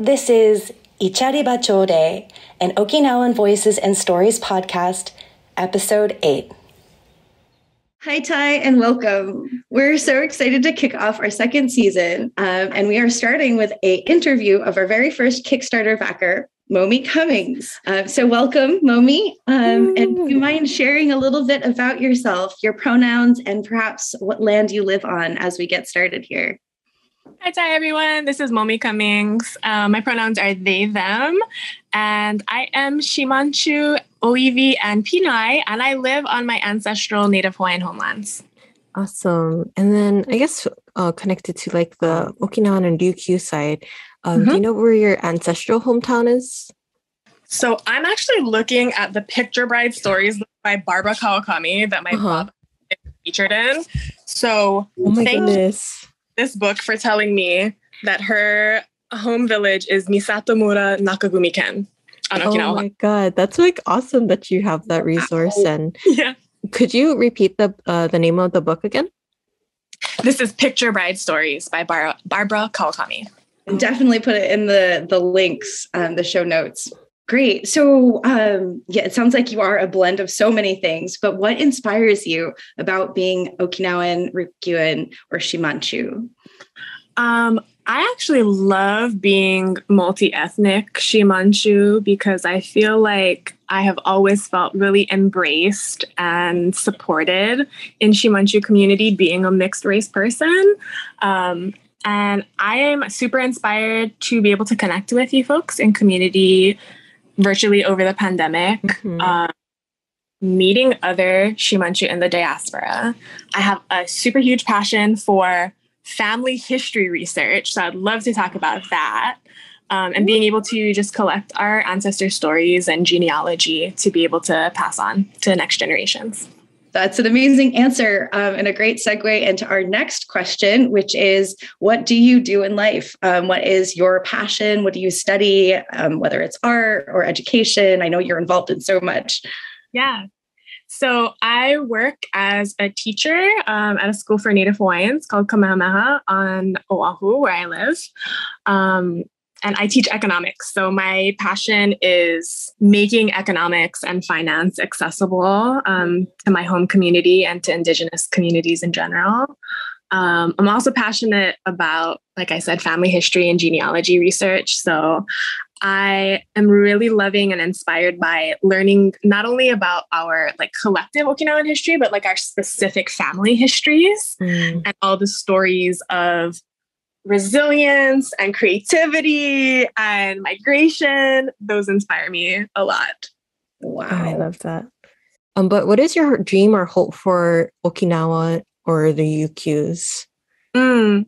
This is Ichariba Choodee, an Okinawan Voices and Stories podcast, episode 8. Haitai, and welcome. We're so excited to kick off our second season, um, and we are starting with a interview of our very first Kickstarter backer, Momi Cummings. Uh, so, welcome, Momi. Um, and do you mind sharing a little bit about yourself, your pronouns, and perhaps what land you live on as we get started here? Hi, hi, everyone. This is Momi Cummings. Uh, my pronouns are they, them, and I am Shimanchu, Oiwi, and Pinoy, and I live on my ancestral Native Hawaiian homelands. Awesome. And then I guess uh, connected to like the Okinawan and Ryukyu side, um, mm-hmm. do you know where your ancestral hometown is? So I'm actually looking at the Picture Bride stories by Barbara Kawakami that my uh-huh. featured in. So oh my goodness this book for telling me that her home village is Misatomura Nakagumi-ken on Okinawa. Oh my god, that's like awesome that you have that resource. And yeah, could you repeat the uh, the name of the book again? This is Picture Bride Stories by Bar- Barbara Kawakami. Definitely put it in the the links, um, the show notes. Great. So, um, yeah, it sounds like you are a blend of so many things, but what inspires you about being Okinawan, Ryukyuan, or Shimanchu? Um, I actually love being multi ethnic Shimanchu because I feel like I have always felt really embraced and supported in Shimanchu community being a mixed race person. Um, and I am super inspired to be able to connect with you folks in community virtually over the pandemic, mm-hmm. um, meeting other Shimanchu in the diaspora. I have a super huge passion for family history research, so I'd love to talk about that. Um, and being able to just collect our ancestor stories and genealogy to be able to pass on to the next generations. That's an amazing answer um, and a great segue into our next question, which is What do you do in life? Um, what is your passion? What do you study, um, whether it's art or education? I know you're involved in so much. Yeah. So I work as a teacher um, at a school for Native Hawaiians called Kamehameha on Oahu, where I live. And I teach economics. So my passion is making economics and finance accessible um, to my home community and to Indigenous communities in general. Um, I'm also passionate about, like I said, family history and genealogy research. So I am really loving and inspired by learning not only about our like collective Okinawan history, but like our specific family histories mm. and all the stories of resilience and creativity and migration. Those inspire me a lot. Wow. I love that. Um, but what is your dream or hope for Okinawa or the Ryukyus? Mm.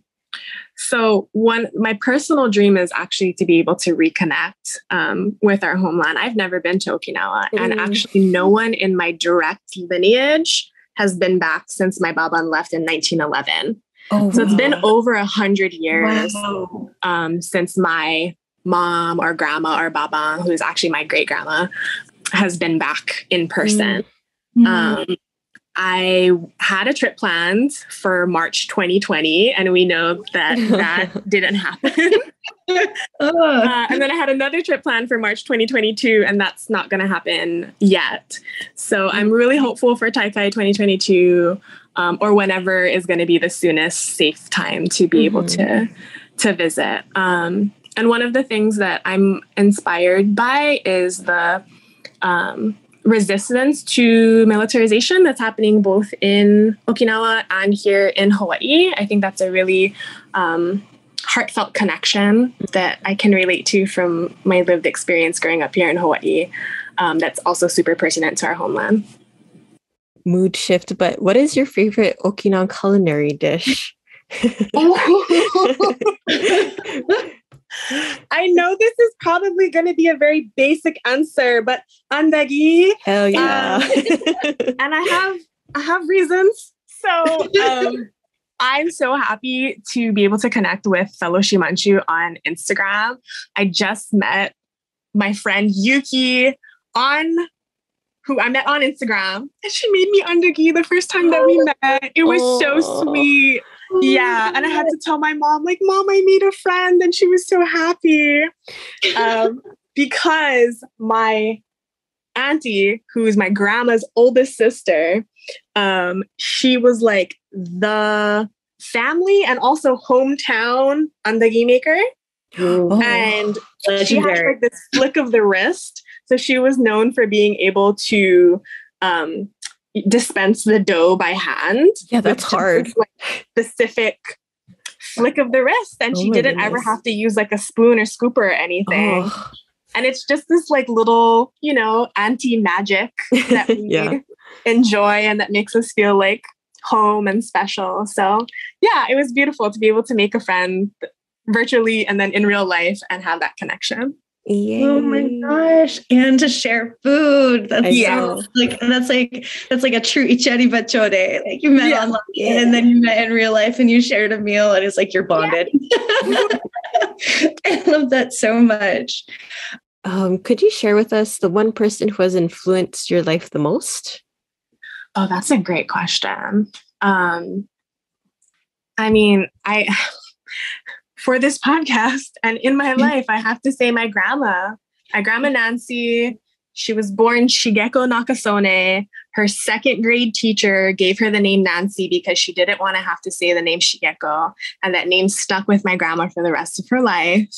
So one, my personal dream is actually to be able to reconnect um, with our homeland. I've never been to Okinawa, mm. and actually, no one in my direct lineage has been back since my baban left in 1911. Oh, so wow. it's been over a hundred years wow. um, since my mom or grandma or baba, who is actually my great grandma, has been back in person. Mm. Um, I had a trip planned for March 2020, and we know that that didn't happen. uh, and then I had another trip planned for March 2022, and that's not going to happen yet. So I'm really hopeful for Taikai 2022 um, or whenever is going to be the soonest safe time to be mm-hmm. able to to visit. Um, and one of the things that I'm inspired by is the um, resistance to militarization that's happening both in Okinawa and here in Hawaii. I think that's a really um, heartfelt connection that I can relate to from my lived experience growing up here in Hawaii. Um, that's also super pertinent to our homeland mood shift, but what is your favorite Okinawan culinary dish? I know this is probably going to be a very basic answer, but andagi. Hell yeah! Um, and I have I have reasons. So um, I'm so happy to be able to connect with fellow Shimanchu on Instagram. I just met my friend Yuki on who I met on Instagram, and she made me andagi the first time that we met. It was oh. so sweet. Yeah. And I had to tell my mom, like, Mom, I made a friend. And she was so happy. Um, because my auntie, who is my grandma's oldest sister, um, she was like the family and also hometown andagi maker. Oh, and she had like this flick of the wrist. So she was known for being able to um, dispense the dough by hand. Yeah, that's hard. This, like, specific flick of the wrist. And oh she didn't goodness. ever have to use like a spoon or scooper or anything. Oh. And it's just this like little, you know, auntie magic that we yeah. enjoy and that makes us feel like home and special. So, yeah, it was beautiful to be able to make a friend virtually and then in real life and have that connection. Yay. Oh my gosh. And to share food. That's so, like that's like that's like a true ichariba choodee. Like you met yeah. online yeah. and then you met in real life and you shared a meal and it's like you're bonded. Yeah. I love that so much. Um, could you share with us the one person who has influenced your life the most? Oh, that's a great question. Um, I mean, I for this podcast and in my life, I have to say my grandma, my grandma Nancy. She was born Shigeko Nakasone. Her second grade teacher gave her the name Nancy because she didn't want to have to say the name Shigeko. And that name stuck with my grandma for the rest of her life.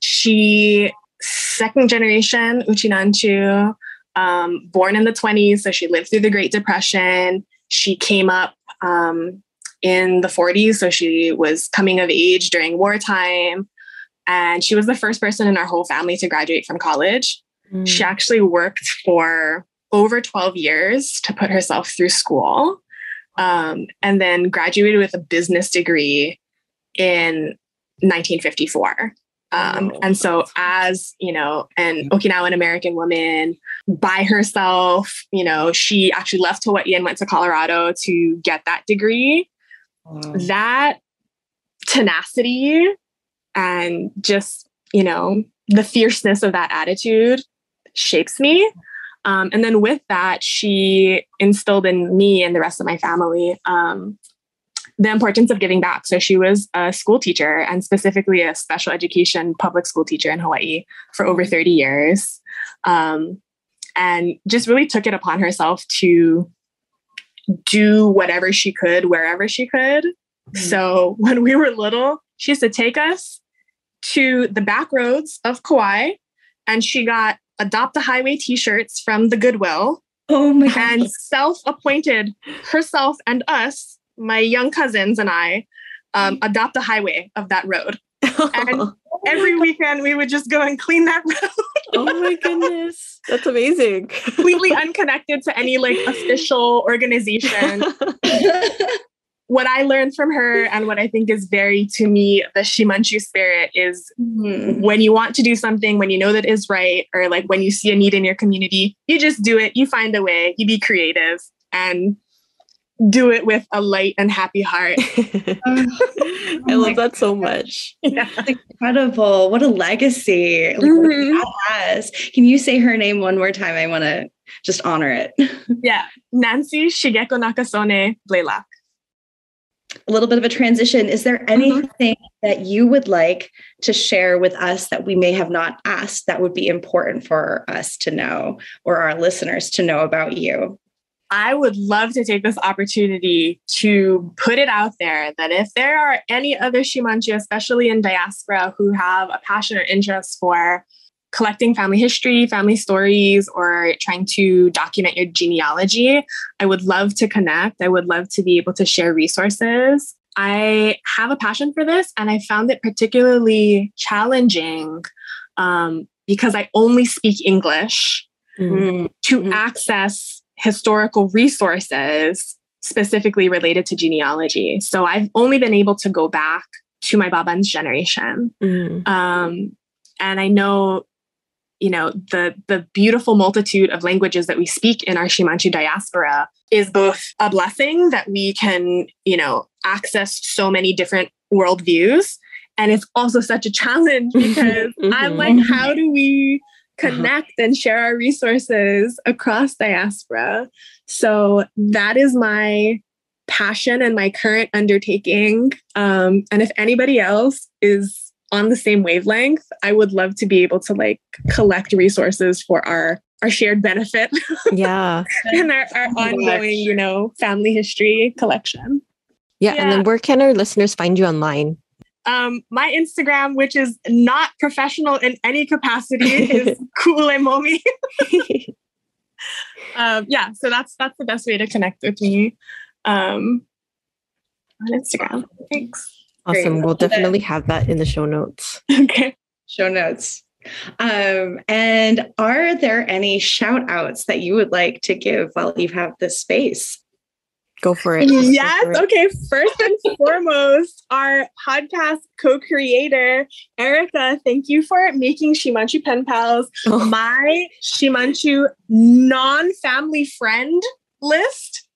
She, second generation Uchinanchu, um, born in the 20s. So she lived through the Great Depression. She came up um, in the 40s. So she was coming of age during wartime. And she was the first person in our whole family to graduate from college. Mm. She actually worked for over 12 years to put herself through school um, and then graduated with a business degree in 1954. Um, and so, as you know, an Okinawan American woman by herself, you know, she actually left Hawaii and went to Colorado to get that degree. That tenacity and just, you know, the fierceness of that attitude shapes me. Um, and then with that, she instilled in me and the rest of my family um, the importance of giving back. So she was a school teacher and specifically a special education public school teacher in Hawaii for over 30 years. Um, and just really took it upon herself to do whatever she could wherever she could. Mm-hmm. So when we were little, she used to take us to the back roads of Kauai and she got adopt a highway t-shirts from the Goodwill. Oh my God. And self-appointed herself and us, my young cousins and I, um, adopt a highway of that road. And every weekend we would just go and clean that road. oh my goodness. That's amazing. Completely unconnected to any like official organization. what I learned from her and what I think is very to me the Shimanchu spirit is mm-hmm. when you want to do something, when you know that is right, or like when you see a need in your community, you just do it, you find a way, you be creative. And do it with a light and happy heart. oh, I love that so much. Yeah. incredible. What a legacy. Like, mm-hmm. Can you say her name one more time? I want to just honor it. yeah. Nancy Shigeko Nakasone Blaylock. A little bit of a transition. Is there mm-hmm. anything mm-hmm. that you would like to share with us that we may have not asked that would be important for us to know or our listeners to know about you? I would love to take this opportunity to put it out there that if there are any other Shimanchu, especially in diaspora, who have a passion or interest for collecting family history, family stories, or trying to document your genealogy, I would love to connect. I would love to be able to share resources. I have a passion for this, and I found it particularly challenging um, because I only speak English mm-hmm. to mm-hmm. access historical resources specifically related to genealogy. So I've only been able to go back to my baban's generation. Mm. Um, and I know, you know, the the beautiful multitude of languages that we speak in our Shimanchu diaspora is both a blessing that we can, you know, access so many different worldviews. And it's also such a challenge because mm-hmm. I'm like, how do we. Connect uh-huh. and share our resources across diaspora. So that is my passion and my current undertaking. Um, and if anybody else is on the same wavelength, I would love to be able to like collect resources for our our shared benefit. Yeah. and our, our ongoing, you know, family history collection. yeah. And then where can our listeners find you online? Um, my Instagram, which is not professional in any capacity, is cool emomi. um, yeah, so that's that's the best way to connect with me um, on Instagram. Thanks. Awesome. Great. We'll definitely have that in the show notes. Okay. Show notes. Um, and are there any shout outs that you would like to give while you have this space? Go for it. Yes. for it. Okay. First and foremost, our podcast co-creator, Erica. Thank you for making Shimanchu Pen Pals Oh, my Shimanchu non-family friend list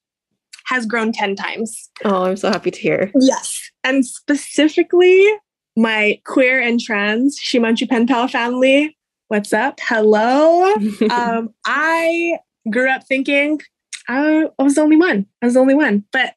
has grown 10 times. oh, I'm so happy to hear. Yes. And specifically my queer and trans Shimanchu Pen Pal family. What's up? Hello. um, I grew up thinking I, I was the only one. I was the only one. But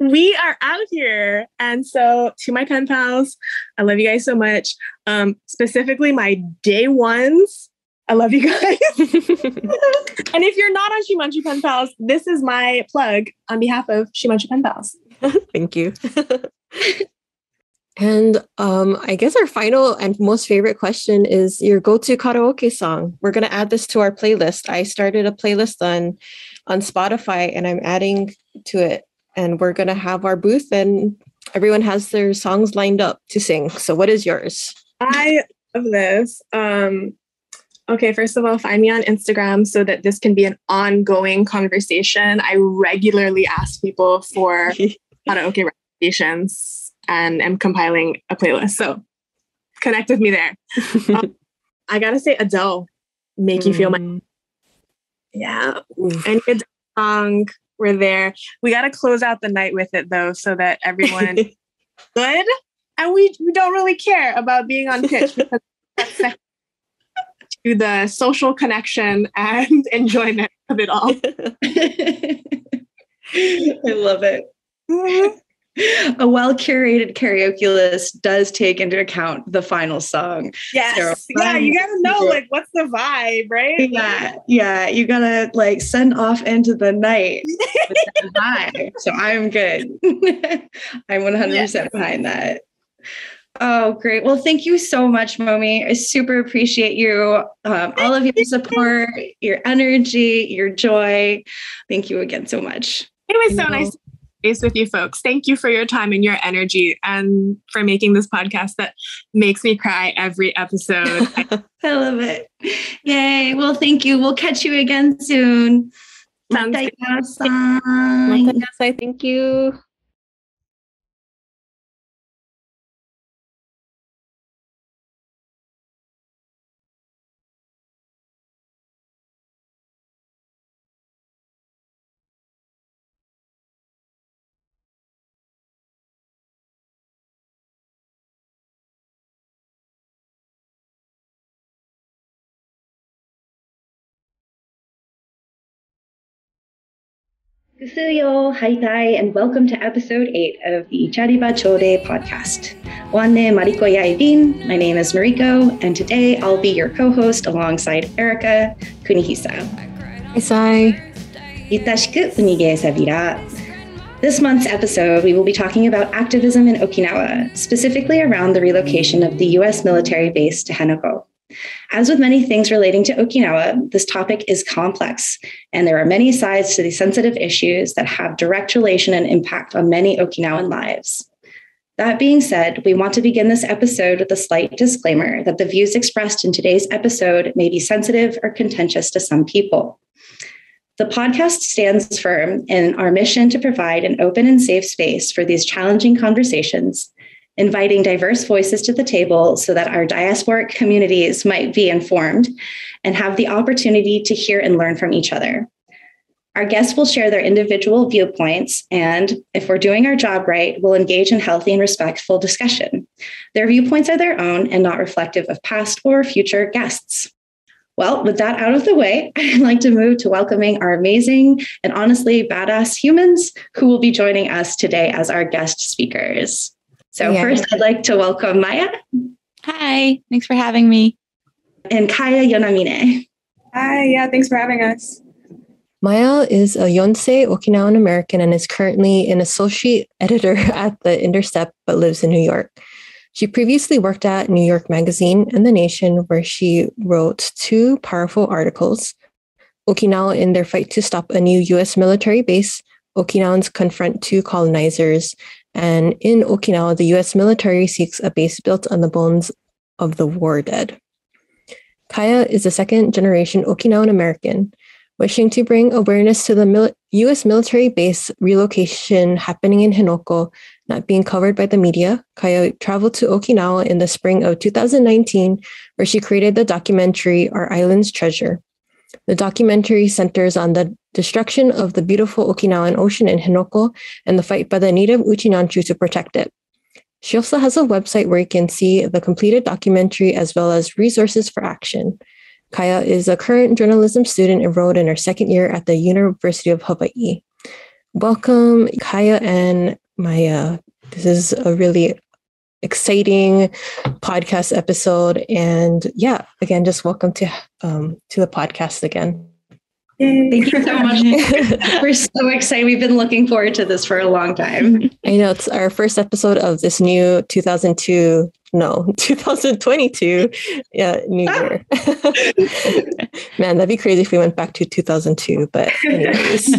we are out here. And so to my pen pals, I love you guys so much. Um, specifically my day ones. I love you guys. and if you're not on Shimanchu Pen Pals, this is my plug on behalf of Shimanchu Pen Pals. Thank you. and um, I guess our final and most favorite question is your go-to karaoke song. We're gonna add this to our playlist. I started a playlist on on Spotify and I'm adding to it. And we're gonna have our booth and everyone has their songs lined up to sing. So what is yours? I love this. Um, okay, first of all, find me on Instagram so that this can be an ongoing conversation. I regularly ask people for karaoke recommendations and am compiling a playlist. So connect with me there. Um, I gotta say, Adele, make you feel my Mm, yeah. oof. Any Adele song, we're there. We gotta close out the night with it though, so that everyone good and we, we don't really care about being on pitch because to the social connection and enjoyment of it all. I love it. Mm-hmm. A well curated karaoke list does take into account the final song. Yes. Sarah, yeah, you gotta know like what's the vibe, right? Yeah, yeah, you gotta like send off into the night. So I'm good. I'm 100% behind that. Oh, great. Well, thank you so much, Momi. I super appreciate you, um, all of your support, your energy, your joy. Thank you again so much. It was so nice to face with you folks. Thank you for your time and your energy and for making this podcast that makes me cry every episode. I love it. Yay. Well, thank you. We'll catch you again soon. Sounds good. Matayasai. Matanasai, thank you. Kusuyo, Haitai, and welcome to episode 8 of the Ichariba Choodee podcast. Wanne Mariko Yaidin, my name is Mariko, and today I'll be your co host alongside Erica Kunihisa. Hi, Sai. Itashiku unige sabira. This month's episode, we will be talking about activism in Okinawa, specifically around the relocation of the US military base to Henoko. As with many things relating to Okinawa, this topic is complex, and there are many sides to these sensitive issues that have direct relation and impact on many Okinawan lives. That being said, we want to begin this episode with a slight disclaimer that the views expressed in today's episode may be sensitive or contentious to some people. The podcast stands firm in our mission to provide an open and safe space for these challenging conversations, inviting diverse voices to the table so that our diasporic communities might be informed and have the opportunity to hear and learn from each other. Our guests will share their individual viewpoints, and if we're doing our job right, we'll engage in healthy and respectful discussion. Their viewpoints are their own and not reflective of past or future guests. Well, with that out of the way, I'd like to move to welcoming our amazing and honestly badass humans who will be joining us today as our guest speakers. So, yeah. first, I'd like to welcome Maia. Hi, thanks for having me. And Kaiya Yonamine. Hi, yeah, thanks for having us. Maia is a Yonsei Okinawan American and is currently an associate editor at The Intercept, but lives in New York. She previously worked at New York Magazine and The Nation, where she wrote two powerful articles Okinawa in their fight to stop a new US military base, Okinawans confront two colonizers, and in Okinawa, the US military seeks a base built on the bones of the war dead. Kaiya is a second generation Okinawan American wishing to bring awareness to the mil- US military base relocation happening in Henoko not being covered by the media, Kaiya traveled to Okinawa in the spring of 2019, where she created the documentary Our Island's Treasure. The documentary centers on the destruction of the beautiful Okinawan ocean in Henoko, and the fight by the native Uchinanchu to protect it. She also has a website where you can see the completed documentary as well as resources for action. Kaiya is a current journalism student enrolled in her second year at the University of Hawaii. Welcome, Kaiya and Maia. This is a really exciting podcast episode, and yeah, again, just welcome to um, to the podcast again. Yay. Thank you so much. We're so excited. We've been looking forward to this for a long time. I know it's our first episode of this new 2002, no, 2022 yeah, new ah. year. Man, that'd be crazy if we went back to 2002. But anyways,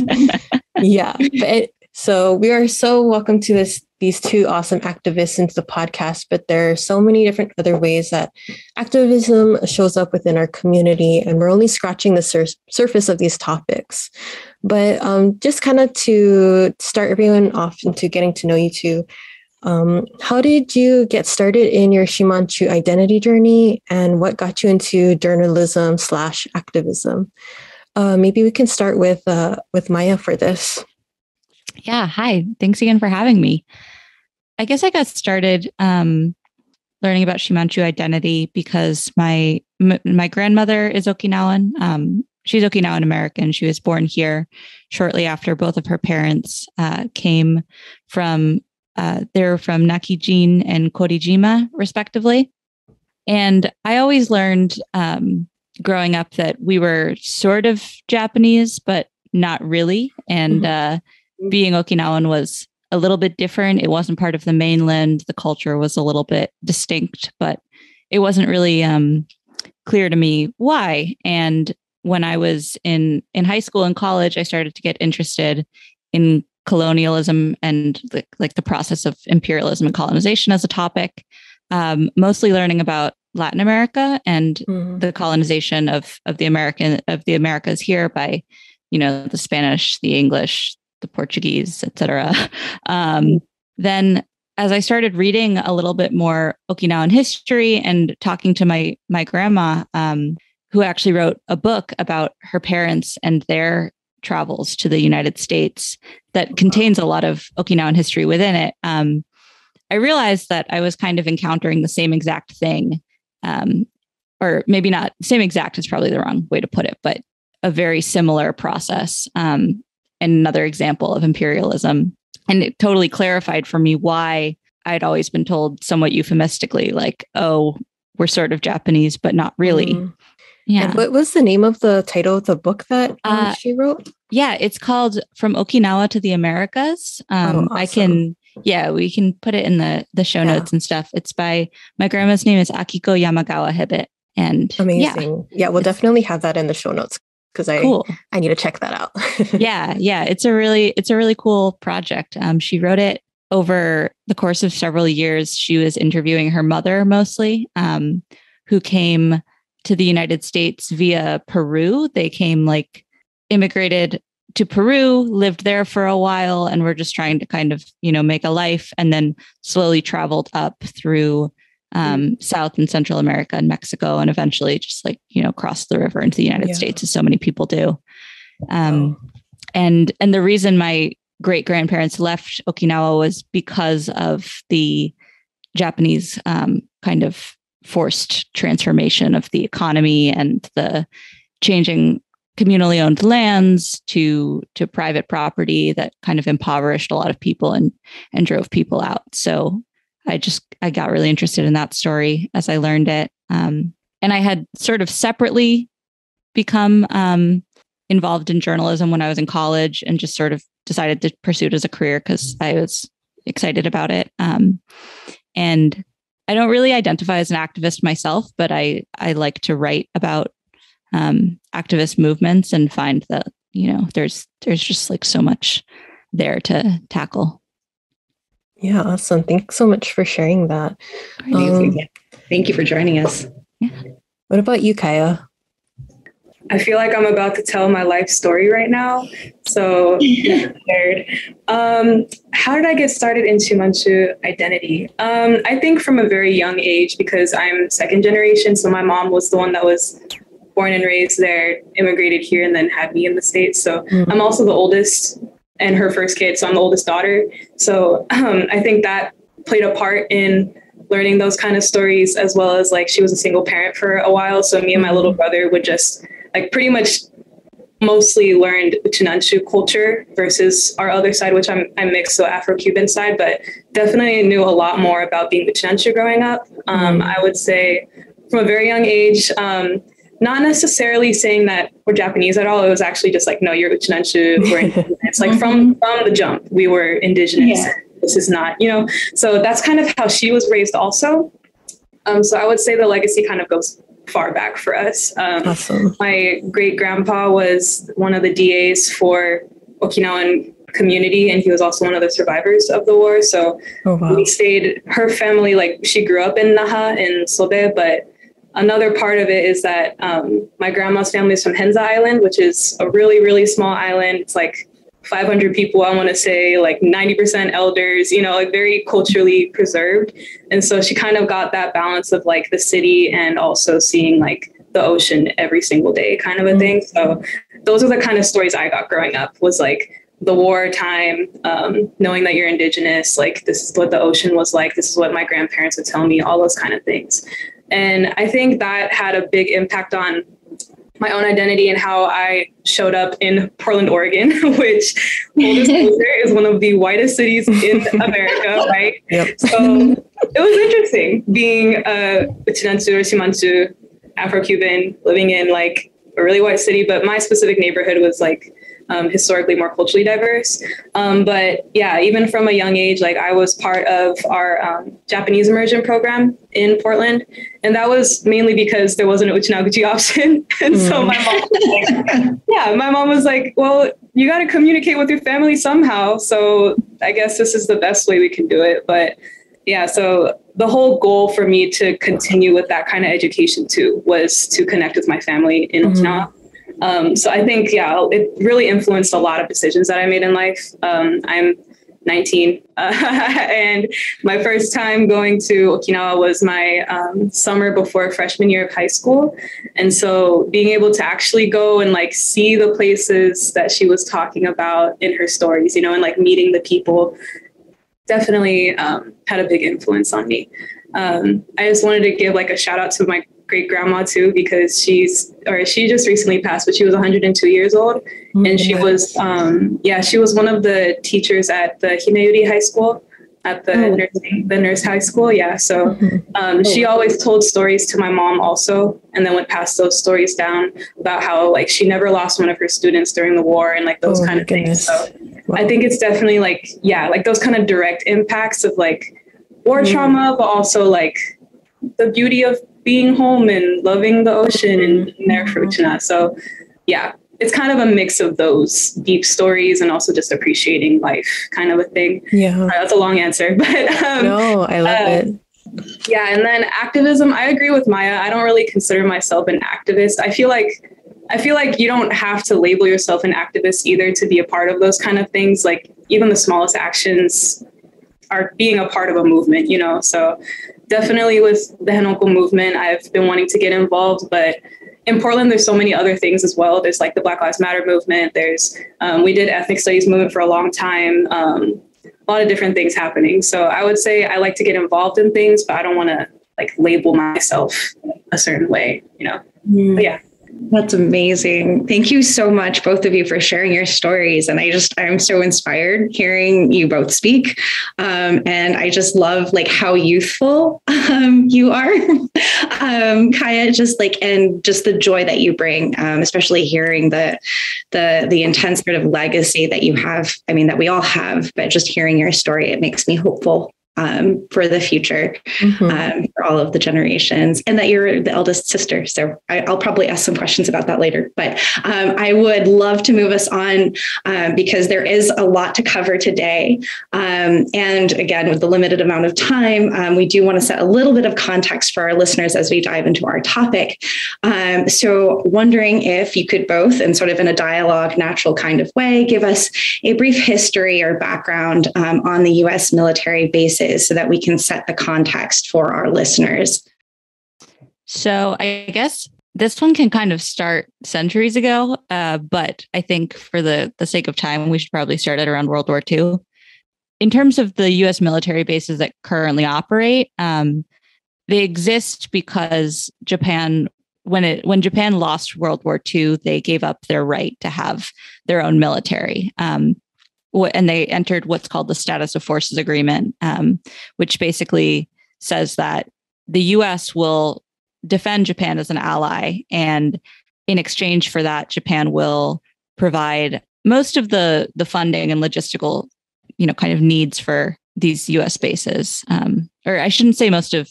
yeah. But it, so we are so welcome to this these two awesome activists into the podcast, but there are so many different other ways that activism shows up within our community, and we're only scratching the sur- surface of these topics. But um, just kind of to start everyone off into getting to know you two, um, how did you get started in your Shimanchu identity journey, and what got you into journalism slash activism? Uh, maybe we can start with uh, with Maia for this. Yeah. Hi. Thanks again for having me. I guess I got started um, learning about Shimanchu identity because my m- my grandmother is Okinawan. Um, she's Okinawan American. She was born here shortly after both of her parents uh, came from. Uh, they're from Nakijin and Korijima, respectively. And I always learned um, growing up that we were sort of Japanese, but not really. And mm-hmm. uh, being Okinawan was a little bit different. It wasn't part of the mainland. The culture was a little bit distinct, but it wasn't really um, clear to me why. And when I was in in high school and college, I started to get interested in colonialism and the, like the process of imperialism and colonization as a topic. Um, mostly learning about Latin America and mm-hmm. the colonization of of the American of the Americas here by, you know, the Spanish, the English, the Portuguese, etc. Um, then as I started reading a little bit more Okinawan history and talking to my my grandma, um, who actually wrote a book about her parents and their travels to the United States that contains a lot of Okinawan history within it, um, I realized that I was kind of encountering the same exact thing, um, or maybe not same exact is probably the wrong way to put it, but a very similar process. Um, another example of imperialism. And it totally clarified for me why I'd always been told somewhat euphemistically, like, oh, we're sort of Japanese, but not really. Mm. Yeah. And what was the name of the title of the book that um, uh, she wrote? Yeah, it's called From Okinawa to the Americas. Um, oh, awesome. I can, yeah, we can put it in the the show yeah. notes and stuff. It's by my grandma's name is Akiko Yamagawa Hibbett. And amazing. Yeah, yeah we'll definitely have that in the show notes because I cool. I need to check that out. yeah, yeah, it's a really it's a really cool project. Um, she wrote it over the course of several years. She was interviewing her mother mostly, um, who came to the United States via Peru. They came like immigrated to Peru, lived there for a while, and were just trying to kind of you know make a life, and then slowly traveled up through um, mm-hmm. South and Central America and Mexico, and eventually just like you know cross the river into the United yeah. States, as so many people do. Um, oh. And and the reason my great grandparents left Okinawa was because of the Japanese um, kind of forced transformation of the economy and the changing communally owned lands to to private property that kind of impoverished a lot of people and and drove people out. So I just I got really interested in that story as I learned it. Um, and I had sort of separately become um, involved in journalism when I was in college and just sort of decided to pursue it as a career because I was excited about it. Um, and I don't really identify as an activist myself, but I I like to write about um, activist movements and find that you know there's there's just like so much there to tackle. Yeah, awesome. Thanks so much for sharing that. Um, Thank you for joining us. Yeah. What about you, Kaiya? I feel like I'm about to tell my life story right now. So scared. Um, how did I get started into Manchu identity? Um, I think from a very young age because I'm second generation. So my mom was the one that was born and raised there, immigrated here, and then had me in the States. So mm-hmm. I'm also the oldest and her first kid. So I'm the oldest daughter. So um, I think that played a part in learning those kind of stories as well as like she was a single parent for a while. So me and my little brother would just like pretty much mostly learned Uchinanchu culture versus our other side, which I'm, I'm mixed, so Afro-Cuban side, but definitely knew a lot more about being Uchinanchu growing up. Um, I would say from a very young age, um, not necessarily saying that we're Japanese at all. It was actually just like, no, you're Uchinanchu. We're indigenous. like from from the jump, we were indigenous. Yeah. This is not, you know. So that's kind of how she was raised, also. Um, so I would say the legacy kind of goes far back for us. Um, awesome. My great grandpa was one of the DAs for Okinawan community, and he was also one of the survivors of the war. So oh, wow. we stayed. Her family, like she grew up in Naha in Sobe, but another part of it is that um, my grandma's family is from Henza Island, which is a really really small island. It's like 500 people, I want to say like 90% elders, you know, like very culturally preserved. And so she kind of got that balance of like the city and also seeing like the ocean every single day kind of a thing. So those are the kind of stories I got growing up was like the wartime, um, knowing that you're indigenous, like this is what the ocean was like. This is what my grandparents would tell me, all those kind of things. And I think that had a big impact on my own identity and how I showed up in Portland, Oregon, which is one of the whitest cities in America, right? Yep. So it was interesting being a Chinanchu or Shimanchu Afro-Cuban living in like a really white city, but my specific neighborhood was like um, historically more culturally diverse. Um, but yeah, even from a young age, like I was part of our um, Japanese immersion program in Portland, and that was mainly because there wasn't an Uchinaguchi option. and mm. so my mom, like, yeah, my mom was like, "Well, you got to communicate with your family somehow." So I guess this is the best way we can do it. But yeah, so the whole goal for me to continue with that kind of education too was to connect with my family in mm-hmm. Okinawa. Um, so I think, yeah, it really influenced a lot of decisions that I made in life. Um, I'm 19, uh, and my first time going to Okinawa was my um, summer before freshman year of high school. And so being able to actually go and like see the places that she was talking about in her stories, you know, and like meeting the people definitely um, had a big influence on me. Um, I just wanted to give like a shout out to my great grandma too because she's or she just recently passed but she was 102 years old mm-hmm. and she was um yeah she was one of the teachers at the Himeyuri High School at the oh. nursing, the nurse high school yeah so mm-hmm. um, she always told stories to my mom also and then would pass those stories down about how like she never lost one of her students during the war and like those oh, kind of goodness. things so wow. I think it's definitely like yeah like those kind of direct impacts of like war mm. trauma but also like the beauty of being home and loving the ocean and there for Uchina. So yeah, it's kind of a mix of those deep stories and also just appreciating life kind of a thing. Yeah. Uh, that's a long answer, but um, no, I love uh, it. Yeah, and then activism, I agree with Maia. I don't really consider myself an activist. I feel like I feel like you don't have to label yourself an activist either to be a part of those kind of things. Like even the smallest actions are being a part of a movement, you know. So definitely with the Henoko movement, I've been wanting to get involved, but in Portland, there's so many other things as well. There's like the Black Lives Matter movement. There's um, we did ethnic studies movement for a long time. Um, a lot of different things happening. So I would say I like to get involved in things, but I don't want to like label myself a certain way, you know. Mm. yeah. That's amazing. Thank you so much, both of you, for sharing your stories. And I just, I'm so inspired hearing you both speak. Um, and I just love like how youthful um, you are, um, Kaiya. Just like, and just the joy that you bring, um, especially hearing the, the, the intense sort of legacy that you have. I mean, that we all have, but just hearing your story, it makes me hopeful um, for the future mm-hmm. um, for all of the generations, and that you're the eldest sister. So I, will probably ask some questions about that later. But um, I would love to move us on um, because there is a lot to cover today. Um, and again, with the limited amount of time, um, we do want to set a little bit of context for our listeners as we dive into our topic. so, wondering if you could both, and sort of in a dialogue, natural kind of way, give us a brief history or background on the U.S. military bases is so that we can set the context for our listeners. So I guess this one can kind of start centuries ago, uh, but I think for the, the sake of time, we should probably start at around World War II. In terms of the US military bases that currently operate, um, they exist because Japan when it when Japan lost World War II, they gave up their right to have their own military. Um, and they entered what's called the status of forces agreement, um, which basically says that the U.S. will defend Japan as an ally, and in exchange for that, Japan will provide most of the the funding and logistical, you know, kind of needs for these U.S. bases. Um, or I shouldn't say most of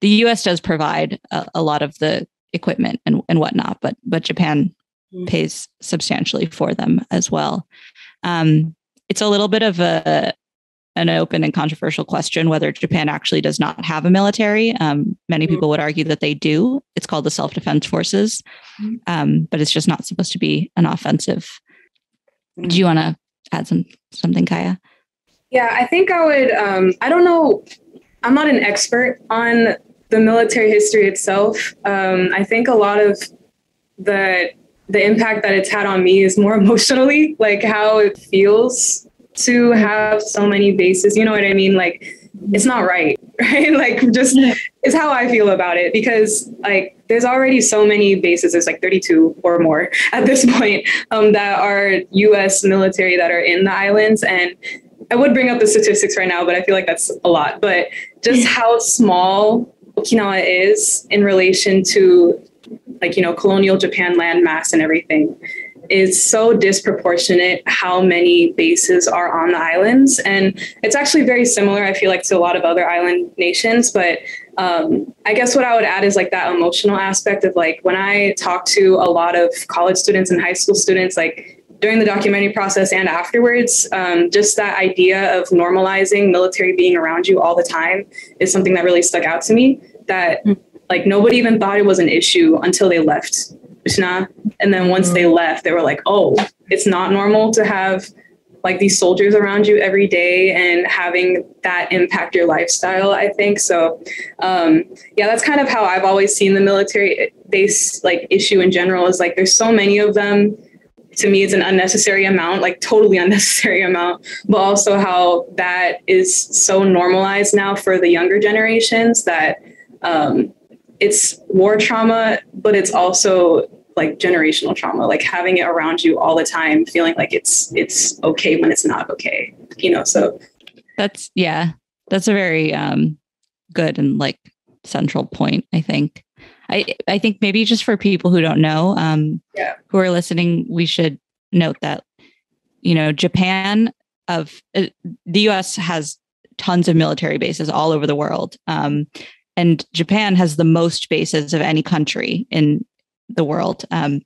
the U.S. does provide a, a lot of the equipment and, and whatnot, but but Japan mm-hmm. pays substantially for them as well. Um, it's a little bit of a an open and controversial question whether Japan actually does not have a military. Um, many mm-hmm. people would argue that they do. It's called the Self Defense Forces, mm-hmm. um, but it's just not supposed to be an offensive. Mm-hmm. Do you want to add some something, Kaiya? Yeah, I think I would. Um, I don't know. I'm not an expert on the military history itself. Um, I think a lot of the the impact that it's had on me is more emotionally, like how it feels to have so many bases. You know what I mean? Like it's not right, right? Like just it's how I feel about it because like there's already so many bases. There's like 32 or more at this point um, that are U.S. military that are in the islands, and I would bring up the statistics right now, but I feel like that's a lot. But just how small Okinawa is in relation to like you know colonial Japan landmass and everything is so disproportionate how many bases are on the islands and it's actually very similar i feel like to a lot of other island nations but um, i guess what i would add is like that emotional aspect of like when i talk to a lot of college students and high school students like during the documentary process and afterwards um, just that idea of normalizing military being around you all the time is something that really stuck out to me that mm. Like nobody even thought it was an issue until they left Uchina. And then once they left, they were like, oh, it's not normal to have like these soldiers around you every day and having that impact your lifestyle i think. So um, yeah that's kind of how i've always seen the military base like issue in general is like there's so many of them. To me it's an unnecessary amount like totally unnecessary amount but also how that is so normalized now for the younger generations that um, it's war trauma, but it's also like generational trauma, like having it around you all the time, feeling like it's it's okay when it's not okay. You know, so that's yeah, that's a very um good and like central point, I think. I I think maybe just for people who don't know, um yeah. who are listening, we should note that you know, Japan of uh, the US has tons of military bases all over the world. Um, and Japan has the most bases of any country in the world, um,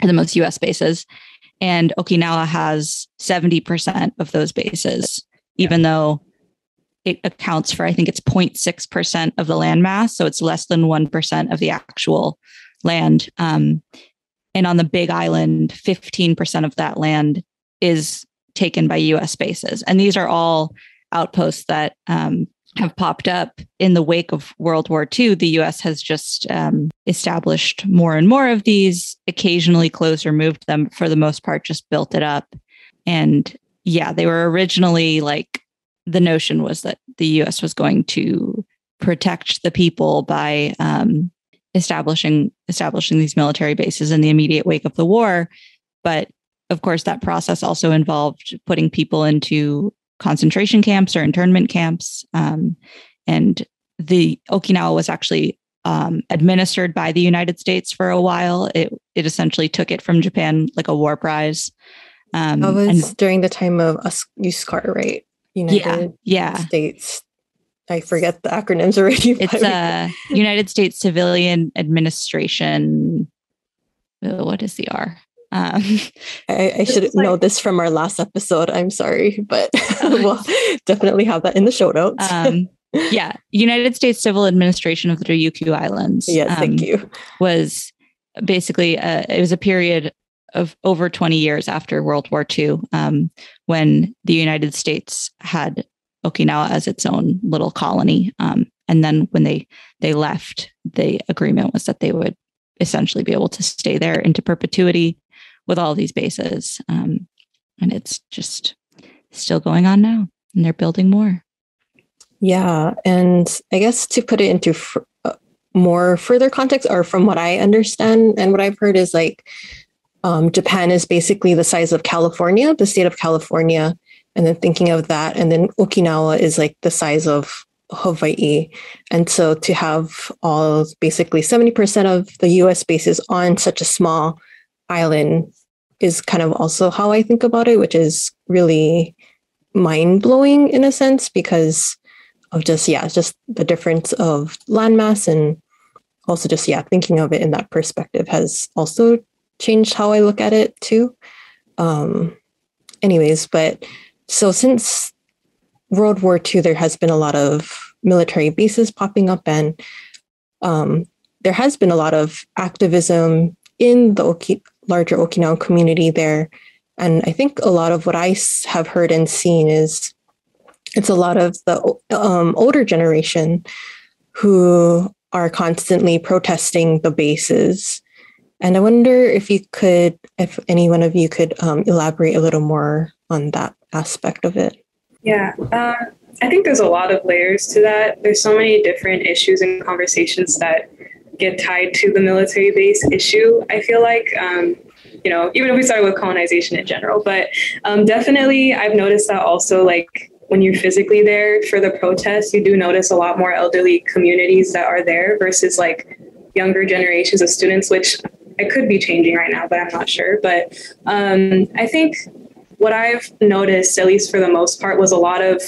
the most US bases. And Okinawa has 70% of those bases, yeah. even though it accounts for, I think it's 0.6% of the land mass. So it's less than 1% of the actual land. Um, and on the big island, 15% of that land is taken by US bases. And these are all outposts that um, have popped up in the wake of World War II, the US has just um, established more and more of these, occasionally closed or moved them, for the most part, just built it up. And yeah, they were originally like the notion was that the US was going to protect the people by um, establishing establishing these military bases in the immediate wake of the war. But of course, that process also involved putting people into concentration camps or internment camps. Um, and the Okinawa was actually um, administered by the United States for a while. It it essentially took it from Japan like a war prize. Um, that was and, during the time of USCAR, right? United yeah, yeah. States. I forget the acronyms already. It's uh, United States Civilian Administration. Oh, what is the R? Um, I, I should like, know this from our last episode. I'm sorry, but we'll definitely have that in the show notes. um, yeah, United States Civil Administration of the Ryukyu Islands. Yes, um, thank you. Was basically a, it was a period of over 20 years after World War II um, when the United States had Okinawa as its own little colony. Um, and then when they they left, the agreement was that they would essentially be able to stay there into perpetuity with all these bases. Um, and it's just still going on now, and they're building more. Yeah, and I guess to put it into fr- uh, more further context, or from what I understand and what I've heard, is like um, Japan is basically the size of California, the state of California, and then thinking of that, and then Okinawa is like the size of Hawaii. And so to have all basically 70% of the US bases on such a small island is kind of also how I think about it, which is really mind blowing in a sense because of just, yeah, just the difference of landmass and also just, yeah, thinking of it in that perspective has also changed how I look at it too. Um, anyways, but so since World War II, there has been a lot of military bases popping up, and um, there has been a lot of activism in the larger Okinawan community there. And I think a lot of what I have heard and seen is it's a lot of the um, older generation who are constantly protesting the bases and I wonder if you could, if any one of you could um, elaborate a little more on that aspect of it. Yeah, uh, I think there's a lot of layers to that. There's so many different issues and conversations that get tied to the military base issue. I feel like, um, you know, even if we started with colonization in general, but um, definitely I've noticed that also, like, when you're physically there for the protests, you do notice a lot more elderly communities that are there versus like younger generations of students, which I could be changing right now, but I'm not sure. But um, I think what I've noticed, at least for the most part, was a lot of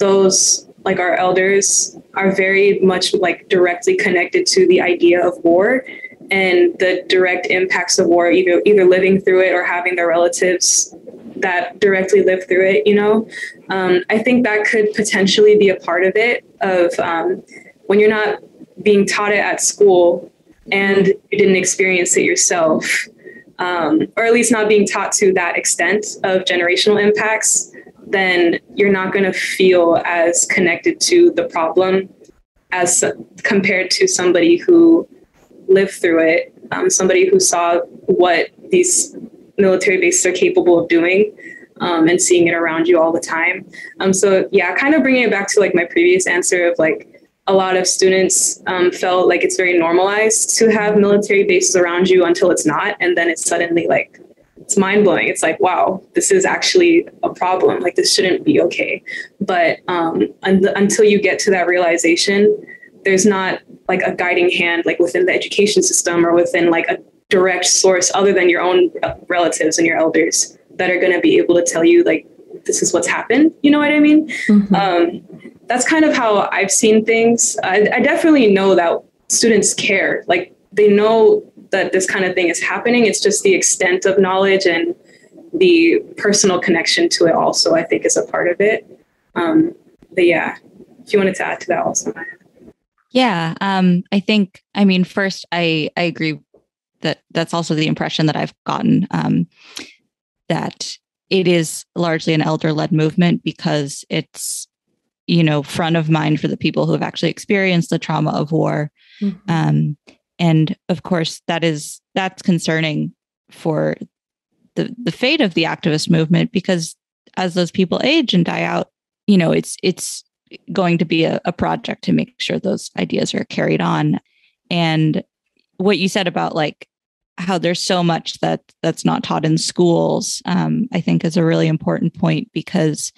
those, like our elders, are very much like directly connected to the idea of war and the direct impacts of war, either either living through it or having their relatives that directly live through it. You know, um, I think that could potentially be a part of it. Of um, when you're not being taught it at school and you didn't experience it yourself, um, or at least not being taught to that extent of generational impacts, then you're not going to feel as connected to the problem as compared to somebody who lived through it, um, somebody who saw what these military bases are capable of doing. Um, and seeing it around you all the time. Um, so yeah, kind of bringing it back to like my previous answer of like a lot of students um, felt like it's very normalized to have military bases around you until it's not. And then it's suddenly like, it's mind blowing. It's like, wow, this is actually a problem. Like, this shouldn't be okay. But um, un- until you get to that realization, there's not like a guiding hand, like within the education system or within like a direct source other than your own relatives and your elders that are going to be able to tell you, like, this is what's happened. You know what I mean? Mm-hmm. Um, that's kind of how I've seen things. I, I definitely know that students care. Like they know that this kind of thing is happening. It's just the extent of knowledge and the personal connection to it also, I think, is a part of it. Um, but yeah, if you wanted to add to that also. Yeah, um, I think, I mean, first, I, I agree that that's also the impression that I've gotten um, that it is largely an elder led movement because it's you know front of mind for the people who have actually experienced the trauma of war mm-hmm. um, and of course that is that's concerning for the the fate of the activist movement because as those people age and die out you know it's it's going to be a, a project to make sure those ideas are carried on. And what you said about like how there's so much that that's not taught in schools, um, I think is a really important point because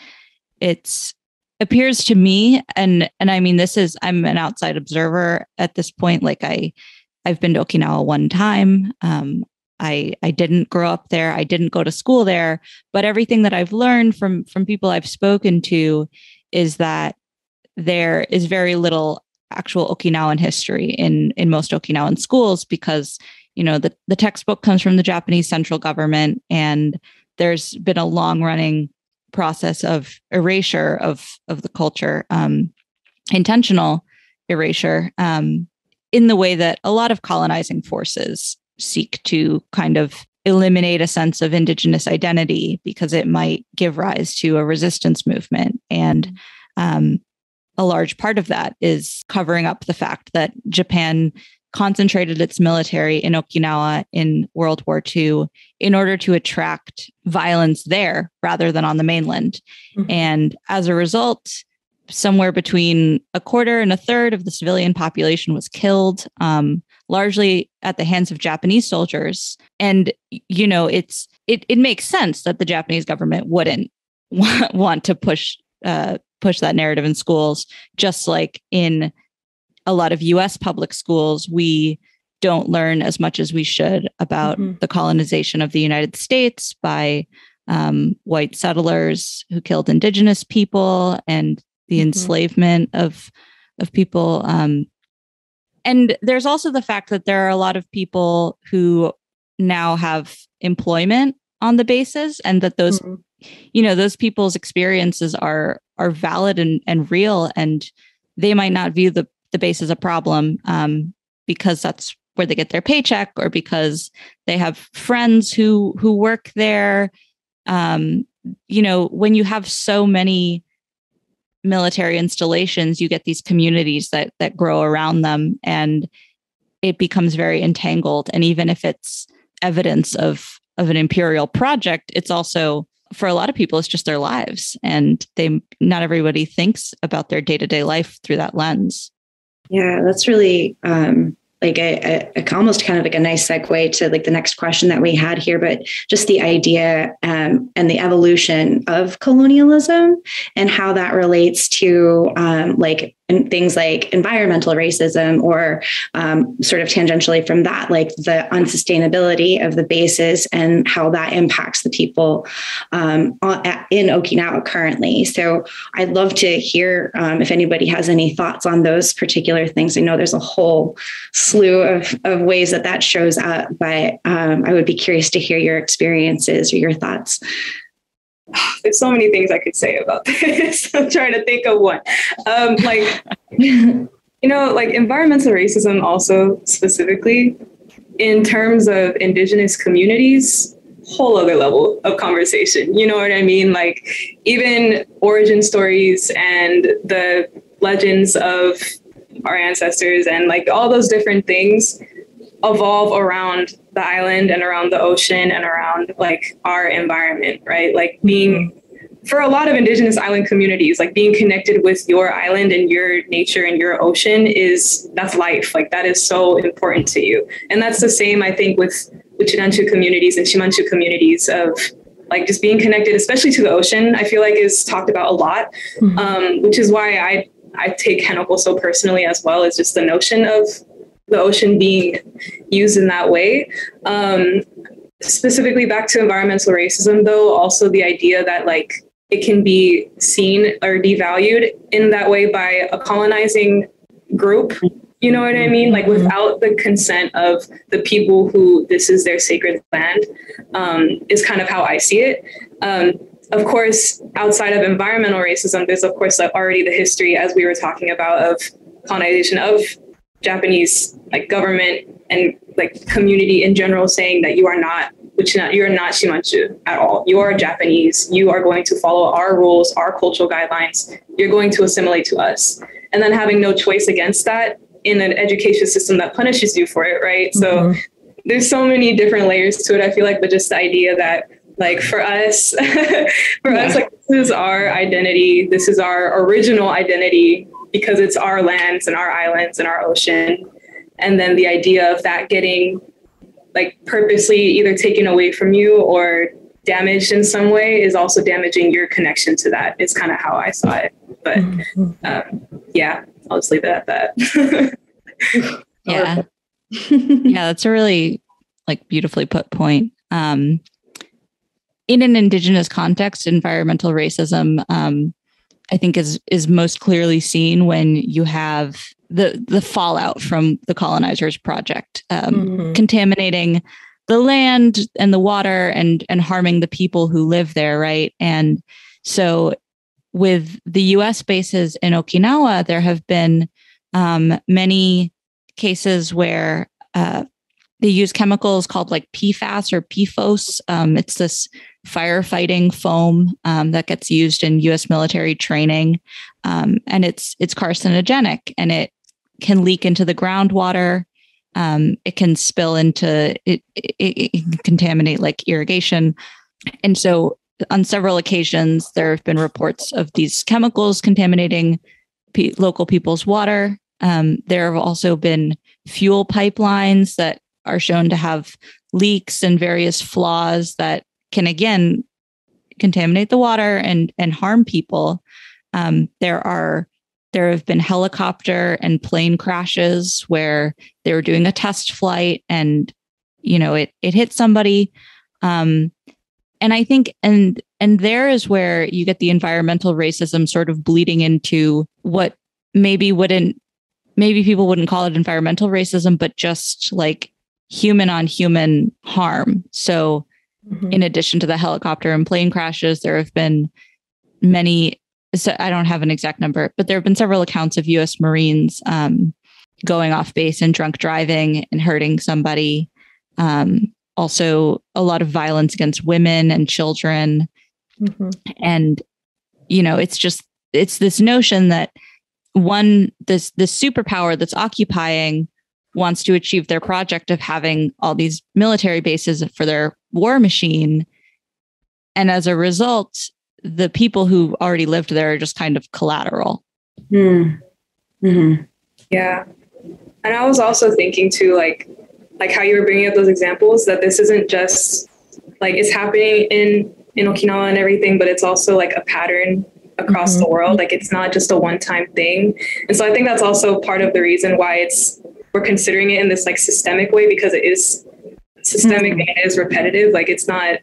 it's appears to me and and I mean this is I'm an outside observer at this point. Like I I've been to Okinawa one time. Um, I I didn't grow up there. I didn't go to school there, but everything that I've learned from from people I've spoken to is that there is very little actual Okinawan history in in most Okinawan schools because you know the the textbook comes from the Japanese central government and there's been a long running process of erasure of of the culture um, intentional erasure um, in the way that a lot of colonizing forces seek to kind of eliminate a sense of indigenous identity because it might give rise to a resistance movement and um, a large part of that is covering up the fact that Japan concentrated its military in Okinawa in World War II in order to attract violence there rather than on the mainland. Mm-hmm. And as a result, somewhere between a quarter and a third of the civilian population was killed, um, largely at the hands of Japanese soldiers. And you know, it's it it makes sense that the Japanese government wouldn't want to push uh, push that narrative in schools, just like in a lot of US public schools, we don't learn as much as we should about mm-hmm. the colonization of the United States by um, white settlers who killed indigenous people and the mm-hmm. enslavement of of people. Um, and there's also the fact that there are a lot of people who now have employment on the bases, and that those, mm-hmm. you know, those people's experiences are are valid and, and real and they might not view the, the base as a problem um, because that's where they get their paycheck or because they have friends who who work there um, you know when you have so many military installations you get these communities that that grow around them and it becomes very entangled. And even if it's evidence of of an imperial project it's also for a lot of people it's just their lives and they not everybody thinks about their day-to-day life through that lens. Yeah that's really um like a, a, almost kind of like a nice segue to like the next question that we had here but just the idea um, and the evolution of colonialism and how that relates to um, like and things like environmental racism or um, sort of tangentially from that like the unsustainability of the bases and how that impacts the people um, in okinawa currently. So i'd love to hear um, if anybody has any thoughts on those particular things. I know there's a whole slew of, of ways that that shows up but um, i would be curious to hear your experiences or your thoughts there's so many things I could say about this. I'm trying to think of one. Um, like, you know, like environmental racism, also specifically in terms of indigenous communities, whole other level of conversation. You know what I mean? Like, even origin stories and the legends of our ancestors and like all those different things evolve around the island and around the ocean and around like our environment, right? Like being for a lot of indigenous island communities, like being connected with your island and your nature and your ocean is that's life. Like that is so important to you. And that's the same, I think, with with Chinanchu communities and Shimanchu communities of like just being connected, especially to the ocean, I feel like is talked about a lot. Mm-hmm. Um, which is why I I take Henoko so personally as well as just the notion of the ocean being used in that way. Um, specifically back to environmental racism, though, also the idea that like it can be seen or devalued in that way by a colonizing group. You know what I mean? Like without the consent of the people who this is their sacred land, um, is kind of how I see it. Um, of course, outside of environmental racism, there's of course like already the history, as we were talking about, of colonization of Japanese like government and like community in general saying that you are not which not you're not Shimanchu at all. You are Japanese. You are going to follow our rules, our cultural guidelines. You're going to assimilate to us. And then having no choice against that in an education system that punishes you for it, right? Mm-hmm. So there's so many different layers to it, I feel like, but just the idea that Like for us, for yeah. us, like this is our identity. This is our original identity because it's our lands and our islands and our ocean. And then the idea of that getting like purposely either taken away from you or damaged in some way is also damaging your connection to that. Is kind of how I saw it. But mm-hmm. um, yeah, I'll just leave it at that. yeah, yeah, that's a really like beautifully put point. Um, in an indigenous context, environmental racism, um, I think, is is most clearly seen when you have the the fallout from the colonizers project, um, mm-hmm. contaminating the land and the water and and harming the people who live there, right? And so, with the U.S. bases in Okinawa, there have been um, many cases where uh, they use chemicals called like PFAS or PFOS. Um, it's this firefighting foam um, that gets used in U.S. military training, um, and it's it's carcinogenic and it can leak into the groundwater. Um, it can spill into it, it, it can contaminate like irrigation, and so on several occasions there have been reports of these chemicals contaminating local people's water. Um, there have also been fuel pipelines that are shown to have leaks and various flaws that can again contaminate the water and and harm people. Um, there are there have been helicopter and plane crashes where they were doing a test flight and you know it it hit somebody. Um, and I think and and there is where you get the environmental racism sort of bleeding into what maybe wouldn't maybe people wouldn't call it environmental racism, but just like human on human harm. So, mm-hmm. in addition to the helicopter and plane crashes, there have been many. So I don't have an exact number, but there have been several accounts of U.S. Marines um, going off base and drunk driving and hurting somebody. Um, also, a lot of violence against women and children. Mm-hmm. And, you know, it's just, it's this notion that one, this, this superpower that's occupying wants to achieve their project of having all these military bases for their war machine. And as a result, the people who already lived there are just kind of collateral. Mm. Mm-hmm. Yeah. And I was also thinking too, like, like how you were bringing up those examples that this isn't just like it's happening in in Okinawa and everything, but it's also like a pattern across mm-hmm. the world. Like it's not just a one time thing. And so I think that's also part of the reason why it's we're considering it in this like systemic way because it is systemic mm-hmm. and it is repetitive. Like it's not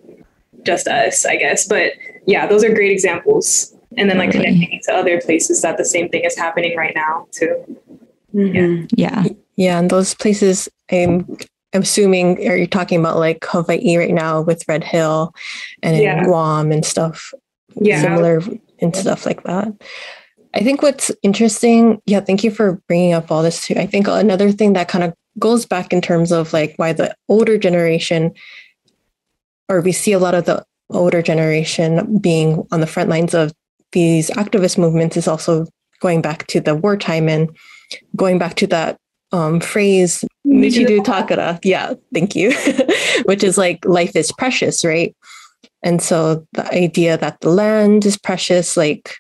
just us, I guess. But yeah, those are great examples. And then like connecting to other places that the same thing is happening right now too. Mm-hmm. Yeah. Yeah. Yeah. And those places I'm I'm assuming are you talking about like Hawaii right now with Red Hill and yeah. Guam and stuff yeah. similar and stuff like that. I think what's interesting, yeah, thank you for bringing up all this too. I think another thing that kind of goes back in terms of like why the older generation, or we see a lot of the older generation being on the front lines of these activist movements is also going back to the wartime and going back to that um, phrase Nuchi du Takara. Yeah, thank you. Which is like life is precious, right? And so the idea that the land is precious, like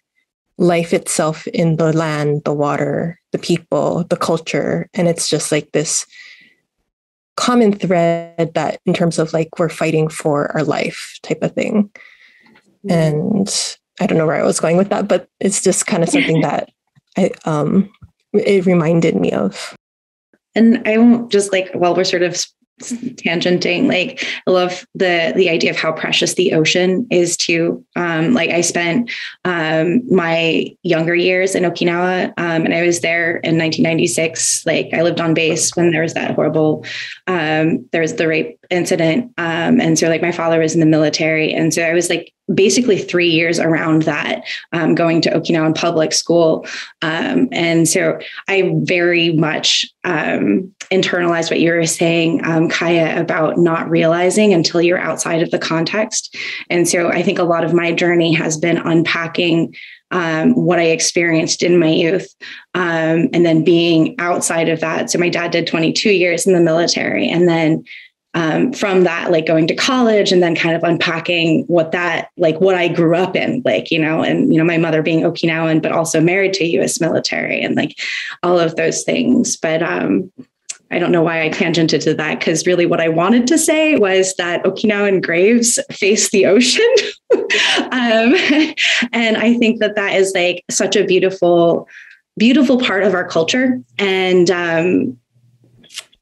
life itself in the land, the water, the people, the culture. And it's just like this common thread that, in terms of like, we're fighting for our life type of thing. Mm-hmm. And I don't know where I was going with that, but it's just kind of something that I, um, it reminded me of. And I won't just like, while we're sort of tangenting. Like i love the the idea of how precious the ocean is to um like i spent um my younger years in okinawa um and i was there in 1996 like i lived on base when there was that horrible um there was the rape incident um and so like my father was in the military and so i was like basically three years around that um, going to okinawan public school um, and so i very much um, internalized what you were saying um, kaiya about not realizing until you're outside of the context and so i think a lot of my journey has been unpacking um, what I experienced in my youth, um, and then being outside of that. So my dad did 22 years in the military, and then um, from that, like going to college and then kind of unpacking what that, like what I grew up in, like, you know, and, you know, my mother being Okinawan, but also married to US military and like all of those things. But, um, I don't know why I tangented to that because really what I wanted to say was that Okinawan graves face the ocean. um, and I think that that is like such a beautiful, beautiful part of our culture. And um,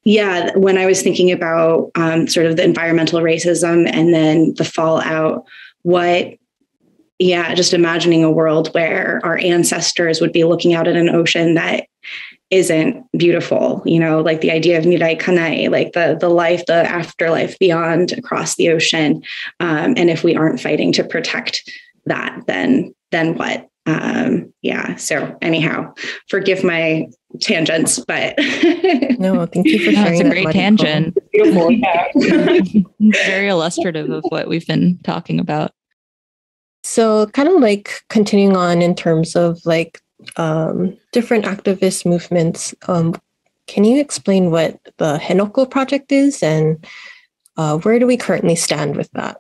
yeah, when I was thinking about um, sort of the environmental racism and then the fallout, what yeah, just imagining a world where our ancestors would be looking out at an ocean that isn't beautiful you know like the idea of nirai kanai like the the life the afterlife beyond across the ocean um, and if we aren't fighting to protect that then then what? Um, yeah so anyhow forgive my tangents but no thank you for sharing that's a great tangent beautiful yeah very illustrative of what we've been talking about so kind of like continuing on in terms of like um, different activist movements. Um, can you explain what the Henoko project is and uh, where do we currently stand with that?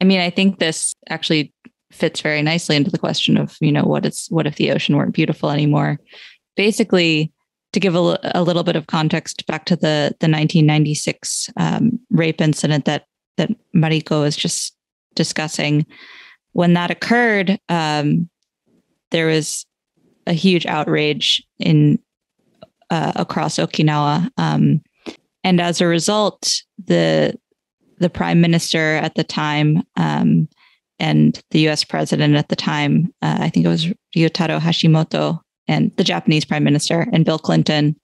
I mean, I think this actually fits very nicely into the question of, you know, what is what if the ocean weren't beautiful anymore? Basically, to give a, a little bit of context back to the the 1996 um, rape incident that that Mariko was just discussing, when that occurred, um, there was a huge outrage in uh, across Okinawa, um, and as a result, the the prime minister at the time um, and the U.S. president at the time, uh, I think it was Ryutaro Hashimoto, and the Japanese prime minister and Bill Clinton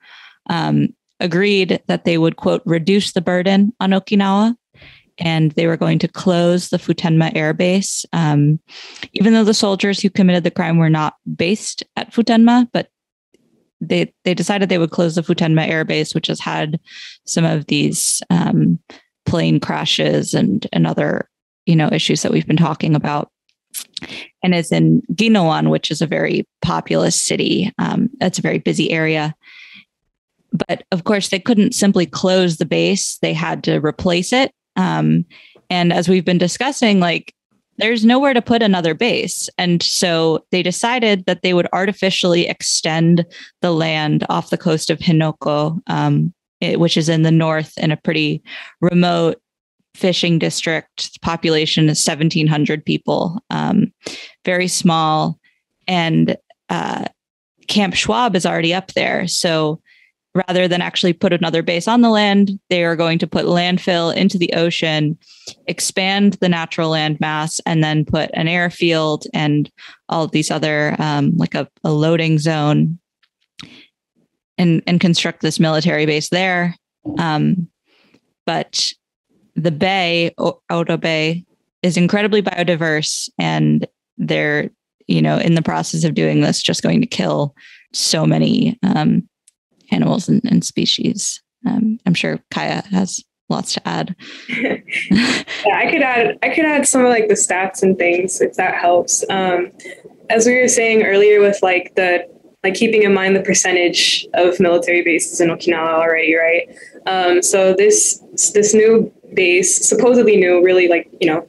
um, agreed that they would quote reduce the burden on Okinawa and they were going to close the Futenma Air Base. Um, even though the soldiers who committed the crime were not based at Futenma, but they they decided they would close the Futenma Air Base, which has had some of these um, plane crashes and and other you know issues that we've been talking about. And is in Ginowan, which is a very populous city. Um, it's a very busy area. But of course, they couldn't simply close the base. They had to replace it um, and as we've been discussing, like there's nowhere to put another base. And so they decided that they would artificially extend the land off the coast of Henoko, um, it, which is in the north in a pretty remote fishing district. Population is 1,700 people, um, very small. And uh, Camp Schwab is already up there. So rather than actually put another base on the land, they are going to put landfill into the ocean, expand the natural land mass, and then put an airfield and all these other, um, like a, a, loading zone, and and construct this military base there. Um, but the bay, Oura Bay, is incredibly biodiverse, and they're you know in the process of doing this, just going to kill so many um, animals and, and species. Um, I'm sure Kaiya has lots to add. yeah, I could add I could add some of like the stats and things if that helps. Um, as we were saying earlier, with like the like keeping in mind the percentage of military bases in Okinawa already, right? Um, so this this new base, supposedly new, really like you know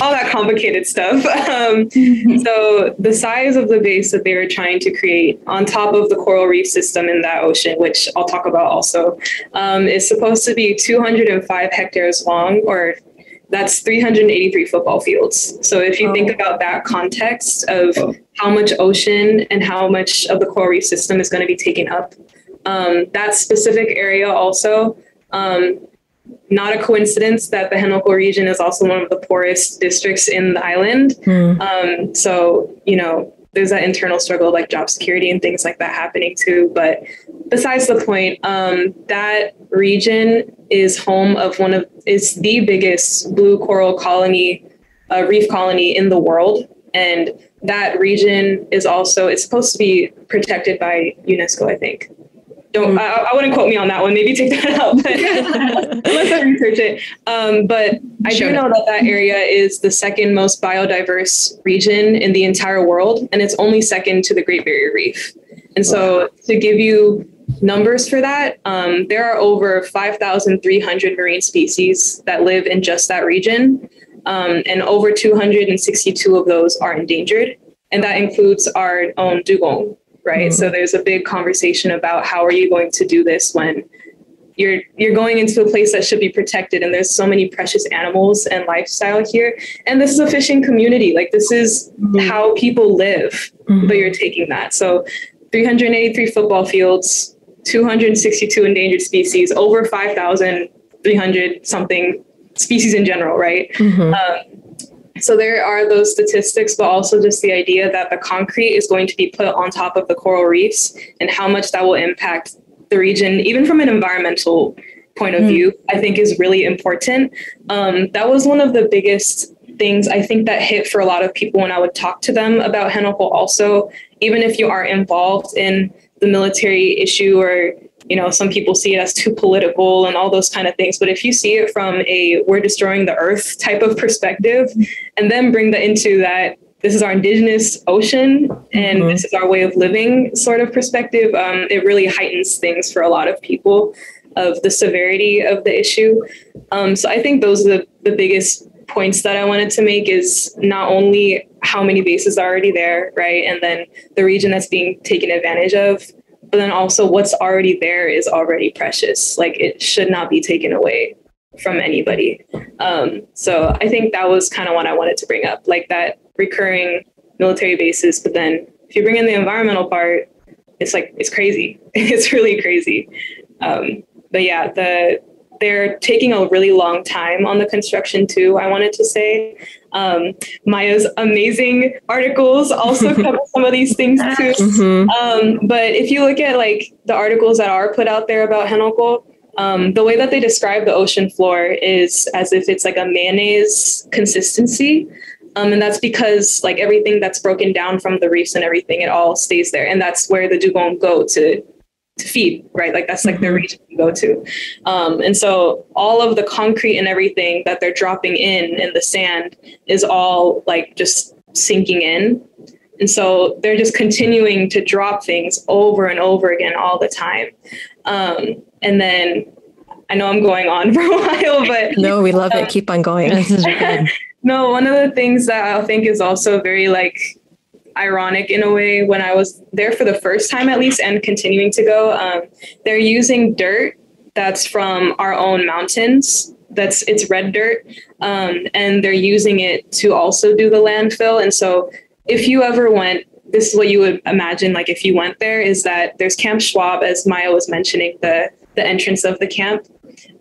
all that complicated stuff. Um, so the size of the base that they were trying to create on top of the coral reef system in that ocean, which I'll talk about also, um, is supposed to be 205 hectares long, or that's 383 football fields. So if you oh. think about that context of how much ocean and how much of the coral reef system is going to be taken up, um, that specific area also um, not a coincidence that the Henoko region is also one of the poorest districts in the island. Mm. Um, so, you know, there's that internal struggle like job security and things like that happening too. But besides the point, um, that region is home of one of is the biggest blue coral colony, uh, reef colony in the world, and that region is also it's supposed to be protected by UNESCO, I think don't mm. I, I, wouldn't quote me on that one maybe take that out let's research it um, but i sure. do know that that area is the second most biodiverse region in the entire world and it's only second to the great barrier reef and so wow. to give you numbers for that. Um, there are over 5,300 marine species that live in just that region, um, and over 262 of those are endangered. And that includes our own dugong, right? Mm-hmm. So there's a big conversation about how are you going to do this when you're you're going into a place that should be protected and there's so many precious animals and lifestyle here and this is a fishing community like this is mm-hmm. how people live mm-hmm. but you're taking that so 383 football fields 262 endangered species over 5300 something species in general right mm-hmm. um, so there are those statistics, but also just the idea that the concrete is going to be put on top of the coral reefs and how much that will impact the region, even from an environmental point of mm. view, I think is really important. Um, that was one of the biggest things I think that hit for a lot of people when I would talk to them about Henoko also, even if you are involved in the military issue or you know some people see it as too political and all those kind of things but if you see it from a we're destroying the earth type of perspective and then bring that into that this is our indigenous ocean and mm-hmm. this is our way of living sort of perspective, um, it really heightens things for a lot of people of the severity of the issue. Um, so I think those are the, the biggest points that I wanted to make is not only how many bases are already there, right? And then the region that's being taken advantage of, but then also what's already there is already precious. Like it should not be taken away from anybody. Um, so I think that was kind of what I wanted to bring up, like that recurring military bases. But then if you bring in the environmental part, it's like it's crazy. it's really crazy. Um, but yeah, the they're taking a really long time on the construction too. I wanted to say um, Maia's amazing articles also cover some of these things too. Mm-hmm. Um, but if you look at like the articles that are put out there about Henoko, um, the way that they describe the ocean floor is as if it's like a mayonnaise consistency. Um, and that's because like everything that's broken down from the reefs and everything, it all stays there. And that's where the dugong go to to feed, right? Like that's like their mm-hmm. region to go to. Um, and so all of the concrete and everything that they're dropping in in the sand is all like just sinking in. And so they're just continuing to drop things over and over again all the time. Um, and then I know I'm going on for a while, but no, we love it. Keep on going. This is good. no, one of the things that I think is also very like ironic in a way when I was there for the first time at least and continuing to go, um, they're using dirt that's from our own mountains. That's it's red dirt, um, and they're using it to also do the landfill. And so, if you ever went this is what you would imagine like if you went there is that there's Camp Schwab as Maia was mentioning the the entrance of the camp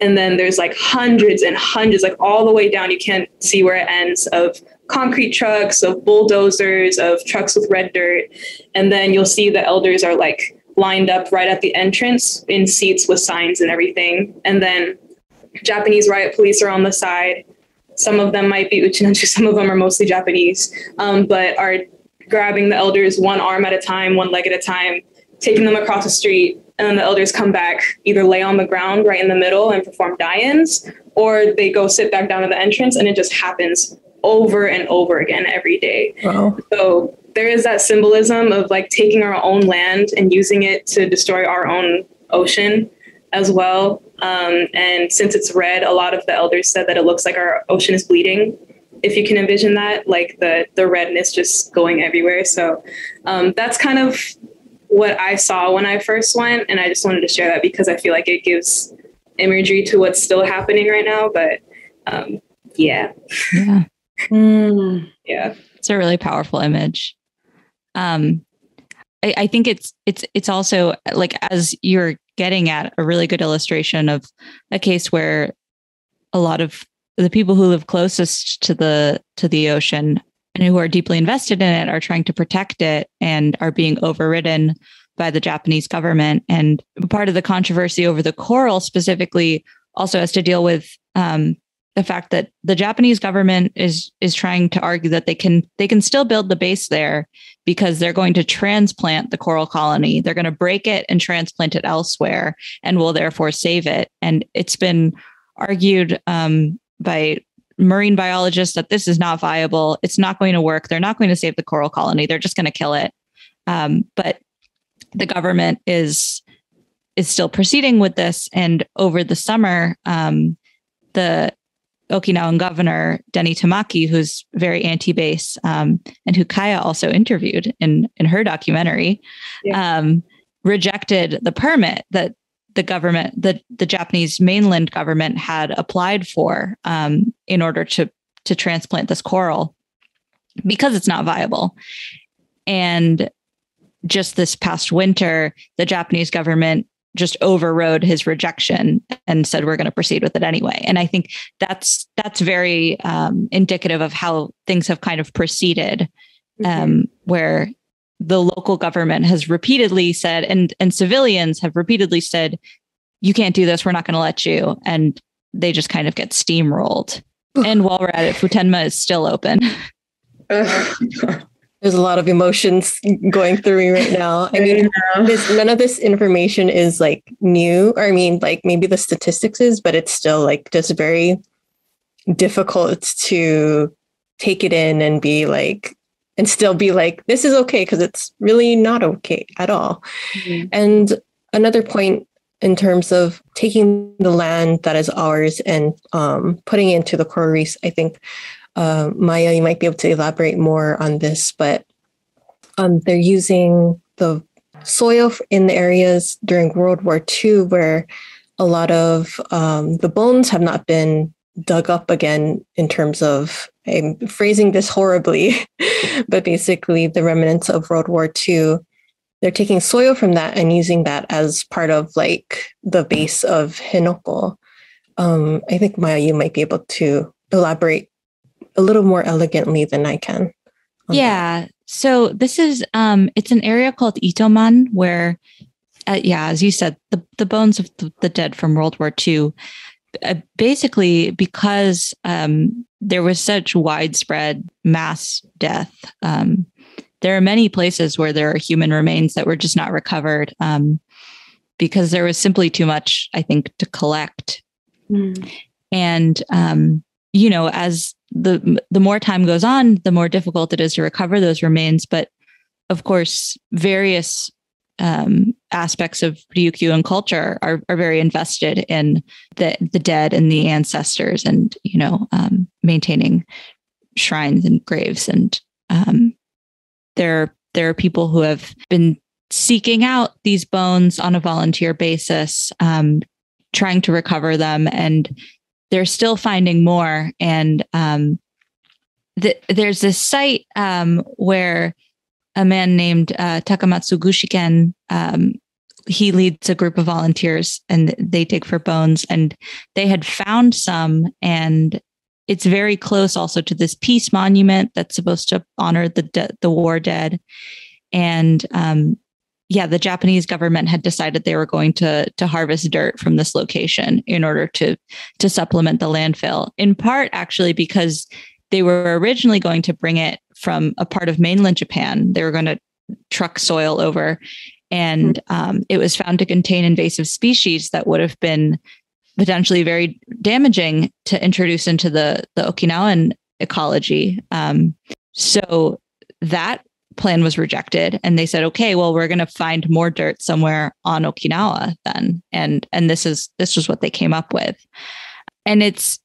and then there's like hundreds and hundreds like all the way down you can't see where it ends of concrete trucks of bulldozers of trucks with red dirt and then you'll see the elders are like lined up right at the entrance in seats with signs and everything and then Japanese riot police are on the side some of them might be Uchinanchu, some of them are mostly Japanese, um, but are grabbing the elders one arm at a time, one leg at a time, taking them across the street. And then the elders come back, either lay on the ground right in the middle and perform die ins, or they go sit back down at the entrance. And it just happens over and over again every day. Wow. So there is that symbolism of like taking our own land and using it to destroy our own ocean as well. Um, and since it's red, a lot of the elders said that it looks like our ocean is bleeding if you can envision that, like the the redness just going everywhere. So um, that's kind of what I saw when I first went, and I just wanted to share that because I feel like it gives imagery to what's still happening right now. But um, yeah, yeah, mm. yeah, it's a really powerful image. Um, I, I think it's it's it's also like as you're getting at a really good illustration of a case where a lot of the people who live closest to the to the ocean and who are deeply invested in it are trying to protect it and are being overridden by the Japanese government. And part of the controversy over the coral specifically also has to deal with um, the fact that the Japanese government is is trying to argue that they can they can still build the base there because they're going to transplant the coral colony. They're going to break it and transplant it elsewhere, and will therefore save it. And it's been argued um, by marine biologists that this is not viable. It's not going to work. They're not going to save the coral colony. They're just going to kill it. Um, but the government is is still proceeding with this. And over the summer, um, the Okinawan governor Denny Tamaki, who's very anti-base, um, and who Kaiya also interviewed in in her documentary, yeah. um, rejected the permit that the government, the the Japanese mainland government, had applied for um, in order to to transplant this coral because it's not viable. And just this past winter, the Japanese government just overrode his rejection and said we're going to proceed with it anyway. And i think that's that's very um, indicative of how things have kind of proceeded um, mm-hmm. where the local government has repeatedly said and and civilians have repeatedly said you can't do this. We're not going to let you. And they just kind of get steamrolled. And while we're at it futenma is still open There's a lot of emotions going through me right now. I mean, this, none of this information is like new. Or I mean, like maybe the statistics is, but it's still like just very difficult to take it in and be like, and still be like, this is okay because it's really not okay at all. Mm-hmm. And another point in terms of taking the land that is ours and um, putting it into the coral reefs, I think uh, Maia, you might be able to elaborate more on this, but um, they're using the soil in the areas during World War II where a lot of um, the bones have not been dug up again in terms of I'm phrasing this horribly, but basically the remnants of World War II. They're taking soil from that and using that as part of like the base of Henoko. Um, I think Maia, you might be able to elaborate a little more elegantly than I can. Yeah. That. So this is um it's an area called Itoman where uh, yeah, as you said, the the bones of the, the dead from World War II uh, basically because um there was such widespread mass death um there are many places where there are human remains that were just not recovered um, because there was simply too much, I think, to collect. Mm. And um, you know, as the the more time goes on, the more difficult it is to recover those remains. But of course, various um, aspects of Ryukyu culture are are very invested in the the dead and the ancestors, and you know, um, maintaining shrines and graves. And um, there there are people who have been seeking out these bones on a volunteer basis, um, trying to recover them and they're still finding more. And um, th- there's this site um, where a man named uh, Takamatsu Gushiken, um, he leads a group of volunteers and they dig for bones. And they had found some, and it's very close also to this peace monument that's supposed to honor the de- the war dead. And um, yeah, the Japanese government had decided they were going to to harvest dirt from this location in order to to supplement the landfill. In part, actually, because they were originally going to bring it from a part of mainland Japan. They were going to truck soil over, and um, it was found to contain invasive species that would have been potentially very damaging to introduce into the the Okinawan ecology. Um, so that plan was rejected. And they said okay well we're going to find more dirt somewhere on okinawa then. And and this is this was what they came up with. And it's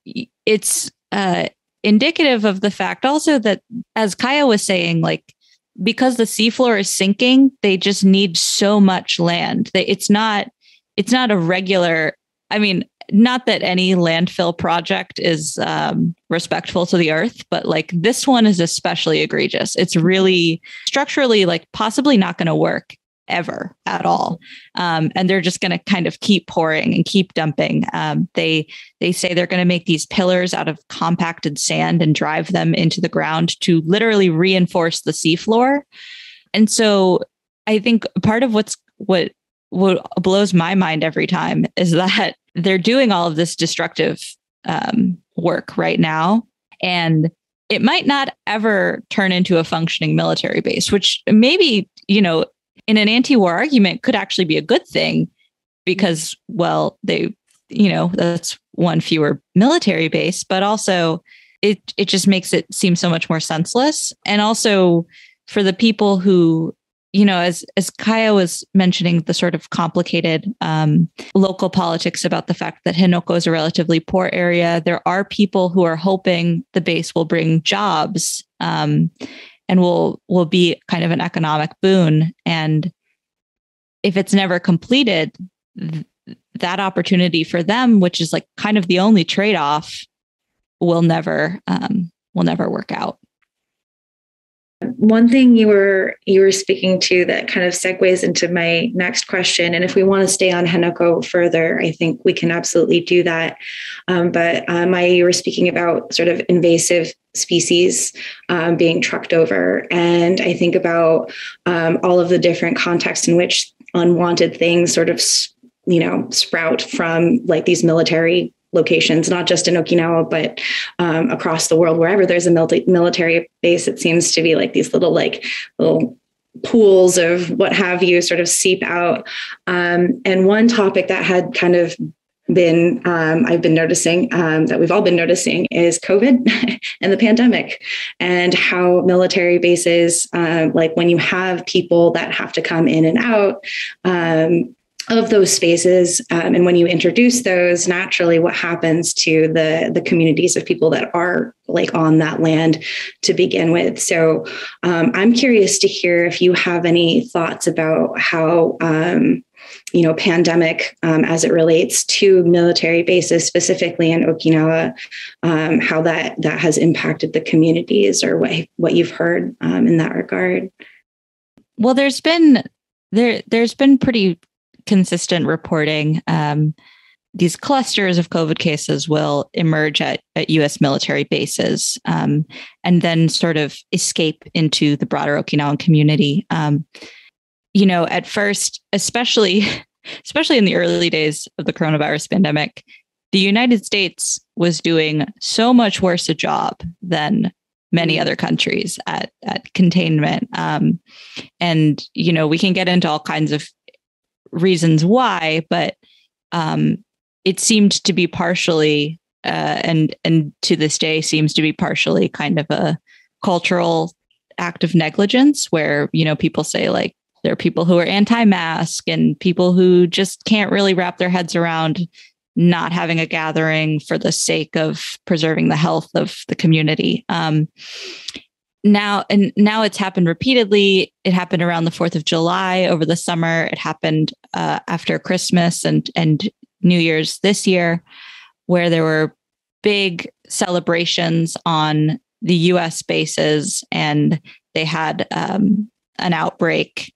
it's uh indicative of the fact also that as kaiya was saying like because the seafloor is sinking they just need so much land. They, it's not it's not a regular i mean not that any landfill project is um, respectful to the earth, but like this one is especially egregious. It's really structurally like possibly not going to work ever at all. Um, and they're just going to kind of keep pouring and keep dumping. Um, they they say they're going to make these pillars out of compacted sand and drive them into the ground to literally reinforce the seafloor. And so i think part of what's what what blows my mind every time is that they're doing all of this destructive um, work right now. And it might not ever turn into a functioning military base, which maybe, you know, in an anti war argument could actually be a good thing because, well, they, you know, that's one fewer military base, but also it, it just makes it seem so much more senseless. And also for the people who you know, as as Kaiya was mentioning, the sort of complicated um, local politics about the fact that Henoko is a relatively poor area. There are people who are hoping the base will bring jobs um, and will will be kind of an economic boon. And if it's never completed, th- that opportunity for them, which is like kind of the only trade off, will never um, will never work out. One thing you were you were speaking to that kind of segues into my next question, and if we want to stay on Henoko further, I think we can absolutely do that. Um, but uh, Maia, you were speaking about sort of invasive species um, being trucked over, and I think about um, all of the different contexts in which unwanted things sort of you know sprout from like these military locations, not just in Okinawa, but um, across the world, wherever there's a military base, it seems to be like these little, like, little pools of what have you sort of seep out. Um, and one topic that had kind of been um, I've been noticing um, that we've all been noticing is COVID and the pandemic, and how military bases, uh, like when you have people that have to come in and out, um, of those spaces um, and when you introduce those naturally what happens to the the communities of people that are like on that land to begin with. So um, i'm curious to hear if you have any thoughts about how um, you know pandemic um, as it relates to military bases specifically in okinawa um, how that that has impacted the communities or what what you've heard um, in that regard. Well there's been there there's been pretty consistent reporting, um, these clusters of COVID cases will emerge at, at US military bases um, and then sort of escape into the broader Okinawan community. Um, you know, at first, especially especially in the early days of the coronavirus pandemic, the United States was doing so much worse a job than many other countries at at containment. Um, and you know, we can get into all kinds of reasons why, but um, it seemed to be partially, uh, and and to this day seems to be partially kind of a cultural act of negligence, where you know people say like there are people who are anti-mask and people who just can't really wrap their heads around not having a gathering for the sake of preserving the health of the community. Um, now and now it's happened repeatedly. It happened around the 4th of july over the summer. It happened uh, after christmas and and new year's this year where there were big celebrations on the us bases and they had um, an outbreak.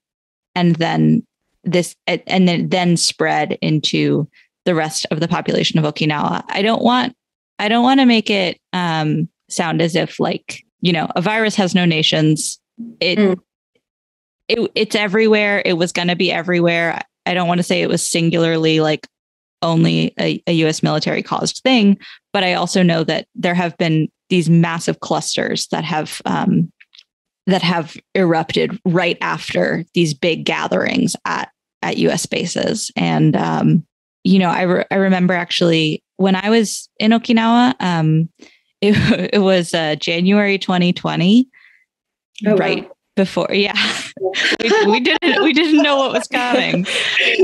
And then this and then then spread into the rest of the population of okinawa. I don't want i don't want to make it um, sound as if like you know, a virus has no nations. It, mm. it it's everywhere. It was going to be everywhere. I don't want to say it was singularly like only a, a US military caused thing, but I also know that there have been these massive clusters that have um, that have erupted right after these big gatherings at at US bases. And um, you know, I re- I remember actually when I was in Okinawa, um, it, it was uh, January 2020, oh, right wow. before. Yeah, we, we, didn't we didn't know what was coming.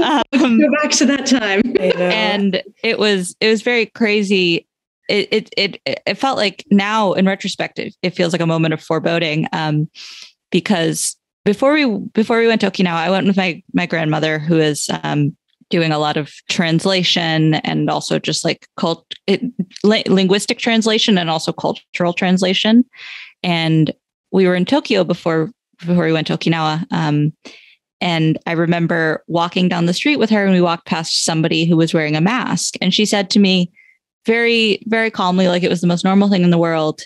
Um, Go back to that time, and it was it was very crazy. It, it it it felt like now in retrospect, it, it feels like a moment of foreboding, um, because before we before we went to Okinawa, I went with my my grandmother, who is um, doing a lot of translation and also just like cult it, li- linguistic translation and also cultural translation. And we were in Tokyo before before we went to Okinawa. Um, and I remember walking down the street with her and we walked past somebody who was wearing a mask. And she said to me very, very calmly, like it was the most normal thing in the world.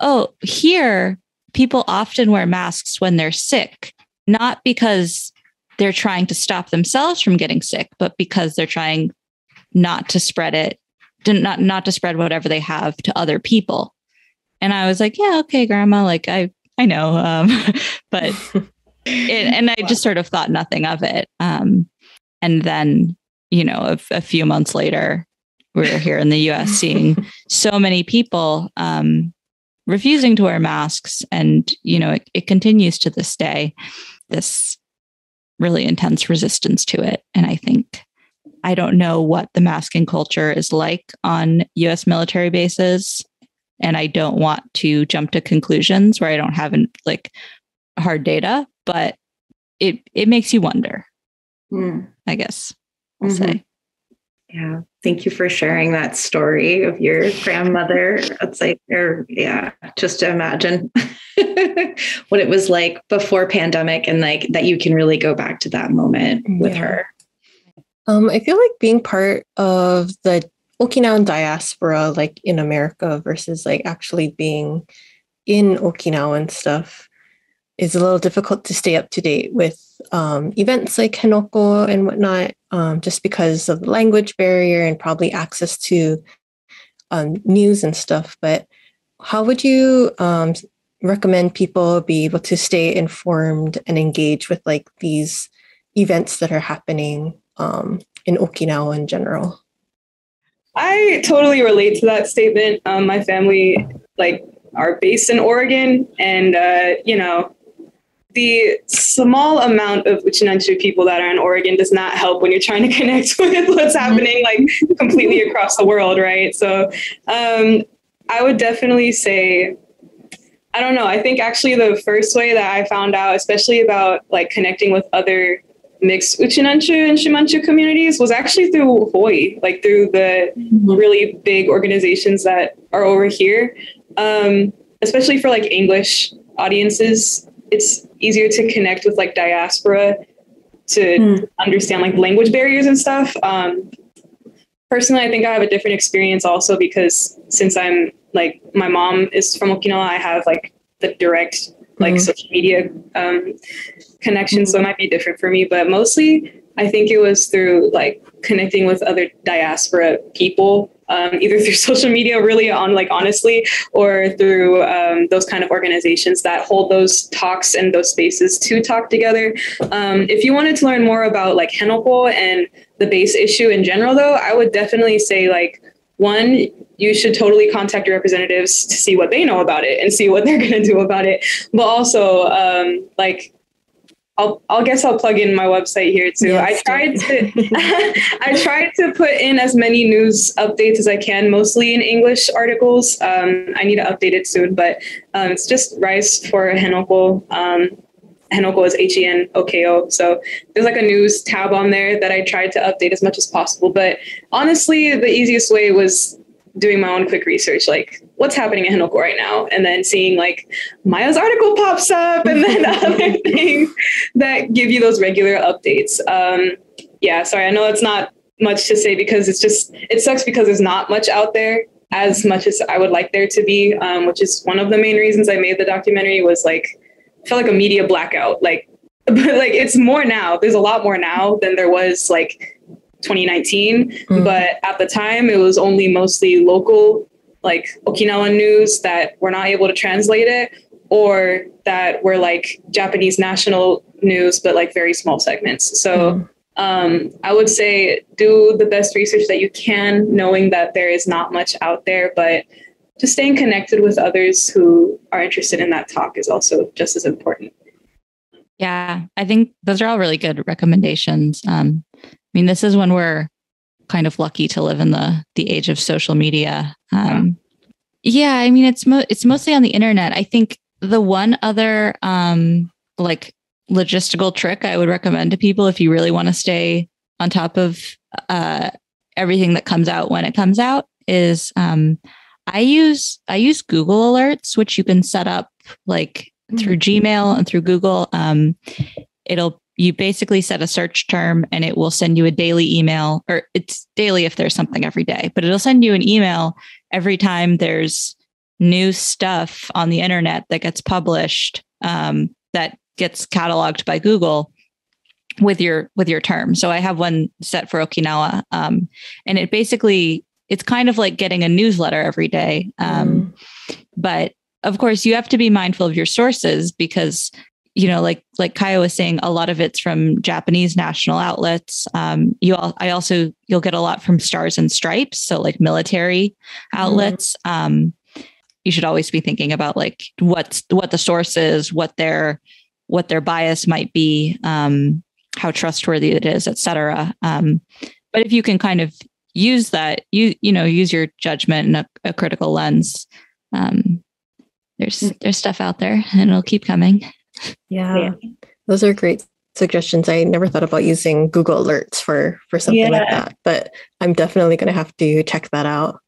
Oh, here, people often wear masks when they're sick, not because they're trying to stop themselves from getting sick, but because they're trying not to spread it, to not not to spread whatever they have to other people. And I was like, yeah, okay, grandma, like I I know. Um, but it, and I just sort of thought nothing of it. Um, and then, you know, a, a few months later, we are here in the US seeing so many people um, refusing to wear masks. And, you know, it, it continues to this day. This really intense resistance to it. And I think I don't know what the masking culture is like on US military bases. And I don't want to jump to conclusions where I don't have like hard data, but it it makes you wonder. Mm. I guess I'll mm-hmm. say. Yeah. Thank you for sharing that story of your grandmother. It's like, or yeah, just to imagine what it was like before pandemic and like that you can really go back to that moment with yeah. her. Um, I feel like being part of the Okinawan diaspora, like in America, versus like actually being in Okinawa and stuff, is a little difficult to stay up to date with um, events like Henoko and whatnot, um, just because of the language barrier and probably access to um, news and stuff. But how would you um, recommend people be able to stay informed and engage with like these events that are happening um, in Okinawa in general. I totally relate to that statement. Um, my family, like, are based in Oregon, and uh, you know, the small amount of Uchinanchu people that are in Oregon does not help when you're trying to connect with what's mm-hmm. happening like completely across the world, right? So, um, I would definitely say I don't know. I think actually the first way that I found out, especially about like connecting with other mixed Uchinanchu and Shimanchu communities was actually through Hoi, like through the mm-hmm. really big organizations that are over here. Um, especially for like English audiences, it's easier to connect with like diaspora to mm. understand like language barriers and stuff. Um, personally, I think I have a different experience also because since I'm like my mom is from Okinawa, I have like the direct like mm-hmm. social media um, connections, so it might be different for me. But mostly, I think it was through like connecting with other diaspora people, um, either through social media, really on like honestly, or through um, those kind of organizations that hold those talks and those spaces to talk together. Um, if you wanted to learn more about like Henoko and the base issue in general, though, I would definitely say like one, you should totally contact your representatives to see what they know about it and see what they're going to do about it. But also, um, like, I'll, I'll guess I'll plug in my website here too. Yes, I tried to I tried to put in as many news updates as I can, mostly in English articles. Um, I need to update it soon, but um, it's just Rise for Henoko. Um, Henoko is H E N O K O. So there's like a news tab on there that I tried to update as much as possible. But honestly, the easiest way was doing my own quick research, like what's happening in Henoko right now, and then seeing like Maia's article pops up, and then other things that give you those regular updates. Um, yeah, sorry, I know it's not much to say because it's just it sucks because there's not much out there as much as I would like there to be, um, which is one of the main reasons I made the documentary was like felt like a media blackout. Like, but like it's more now. There's a lot more now than there was like 2019. Mm-hmm. But at the time, it was only mostly local, like Okinawan news that were not able to translate it, or that were like Japanese national news, but like very small segments. So. Mm-hmm. Um, I would say do the best research that you can, knowing that there is not much out there, but just staying connected with others who are interested in that talk is also just as important. Yeah, I think those are all really good recommendations. Um, I mean, this is when we're kind of lucky to live in the the age of social media. Um, yeah. yeah, I mean, it's mo- it's mostly on the internet. I think the one other um, like logistical trick I would recommend to people if you really want to stay on top of uh, everything that comes out when it comes out is um, I use I use Google Alerts, which you can set up like through mm. Gmail and through Google. Um, it'll you basically set a search term and it will send you a daily email, or it's daily if there's something every day, but it'll send you an email every time there's new stuff on the internet that gets published um, that gets cataloged by Google with your with your term. So I have one set for Okinawa, um, and it basically it's kind of like getting a newsletter every day. Um, mm. But of course, you have to be mindful of your sources because you know, like like Kaiya was saying, a lot of it's from Japanese national outlets. Um, you all, I also you'll get a lot from Stars and Stripes, so like military outlets. Mm. Um, you should always be thinking about like what's what the source is, what their what their bias might be. Um, how trustworthy it is, et cetera. Um, but if you can kind of use that, you you know, use your judgment and a, a critical lens. Um, there's mm. there's stuff out there, and it'll keep coming. Yeah, yeah. those are great suggestions. I never thought about using Google Alerts for for something yeah. like that, but I'm definitely going to have to check that out.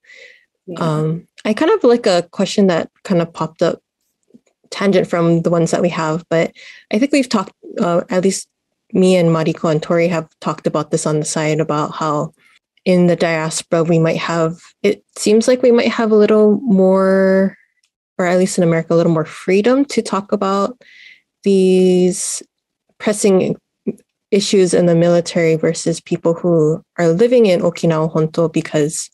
Yeah. Um, I kind of like a question that kind of popped up tangent from the ones that we have, but I think we've talked, uh, at least me and Mariko and Tori have talked about this on the side about how in the diaspora we might have, it seems like we might have a little more, or at least in America, a little more freedom to talk about these pressing issues in the military versus people who are living in Okinawa Honto because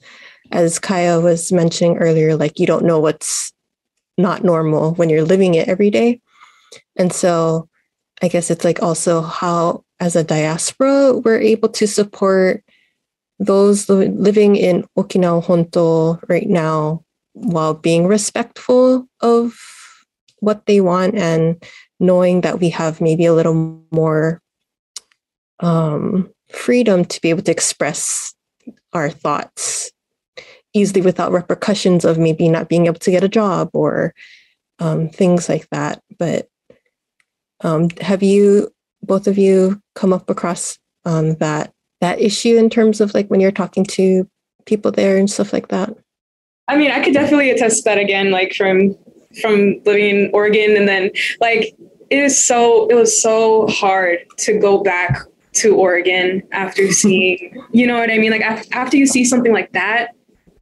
as Kaiya was mentioning earlier, like you don't know what's not normal when you're living it every day. And so I guess it's like also how, as a diaspora, we're able to support those living in Okinawa Honto right now while being respectful of what they want and knowing that we have maybe a little more um, freedom to be able to express our thoughts easily without repercussions of maybe not being able to get a job or um, things like that. But um, have you, both of you, come up across um, that that issue in terms of like when you're talking to people there and stuff like that? I mean, I could definitely attest that again, like from from living in Oregon, and then like it is so it was so hard to go back to Oregon after seeing, you know what I mean? Like after you see something like that,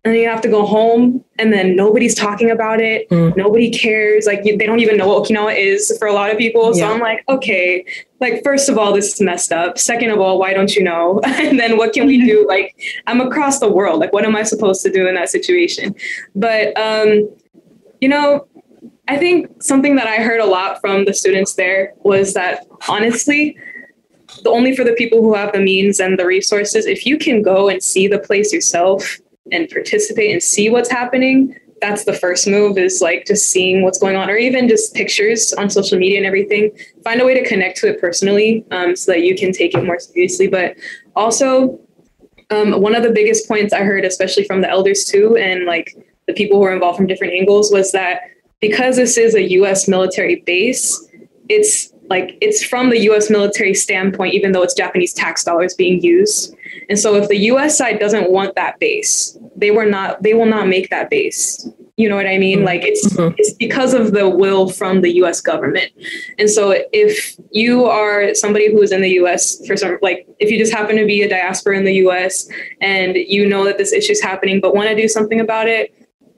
and you have to go home and then nobody's talking about it. Mm. nobody cares. Like they don't even know what okinawa is for a lot of people. So i'm like okay like first of all this is messed up. Second of all why don't you know? And then what can we do? Like i'm across the world. Like what am i supposed to do in that situation? But um you know i think something that i heard a lot from the students there was that honestly the only for the people who have the means and the resources if you can go and see the place yourself and participate and see what's happening that's the first move is like just seeing what's going on or even just pictures on social media and everything. Find a way to connect to it personally um, so that you can take it more seriously. But also um, one of the biggest points i heard especially from the elders too and like the people who are involved from different angles was that because this is a us military base it's like it's from the US military standpoint, even though it's Japanese tax dollars being used. And so if the US side doesn't want that base, they were not they will not make that base. You know what I mean? Mm-hmm. Like it's mm-hmm. it's because of the will from the US government. And so if you are somebody who is in the US for some like if you just happen to be a diaspora in the US and you know that this issue is happening but want to do something about it,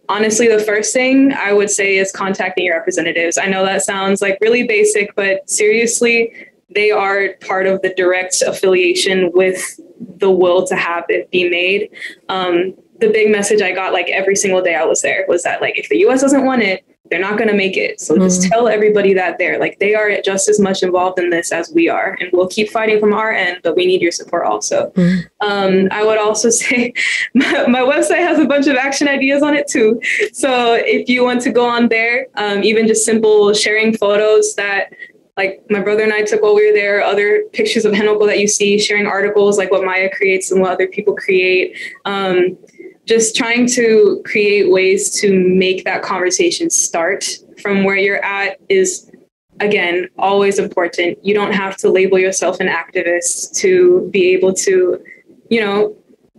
honestly, the first thing I would say is contacting your representatives. I know that sounds like really basic, but seriously, they are part of the direct affiliation with the will to have it be made. Um, the big message I got like every single day I was there was that like if the US doesn't want it, they're not going to make it. So mm just tell everybody that they're like they are just as much involved in this as we are, and we'll keep fighting from our end. But we need your support also. mm Um, I would also say my, my, website has a bunch of action ideas on it too. So if you want to go on there, um, even just simple sharing photos that like my brother and I took while we were there, other pictures of Henoko that you see, sharing articles like what Maia creates and what other people create. Um, just trying to create ways to make that conversation start from where you're at is again always important. You don't have to label yourself an activist to be able to you know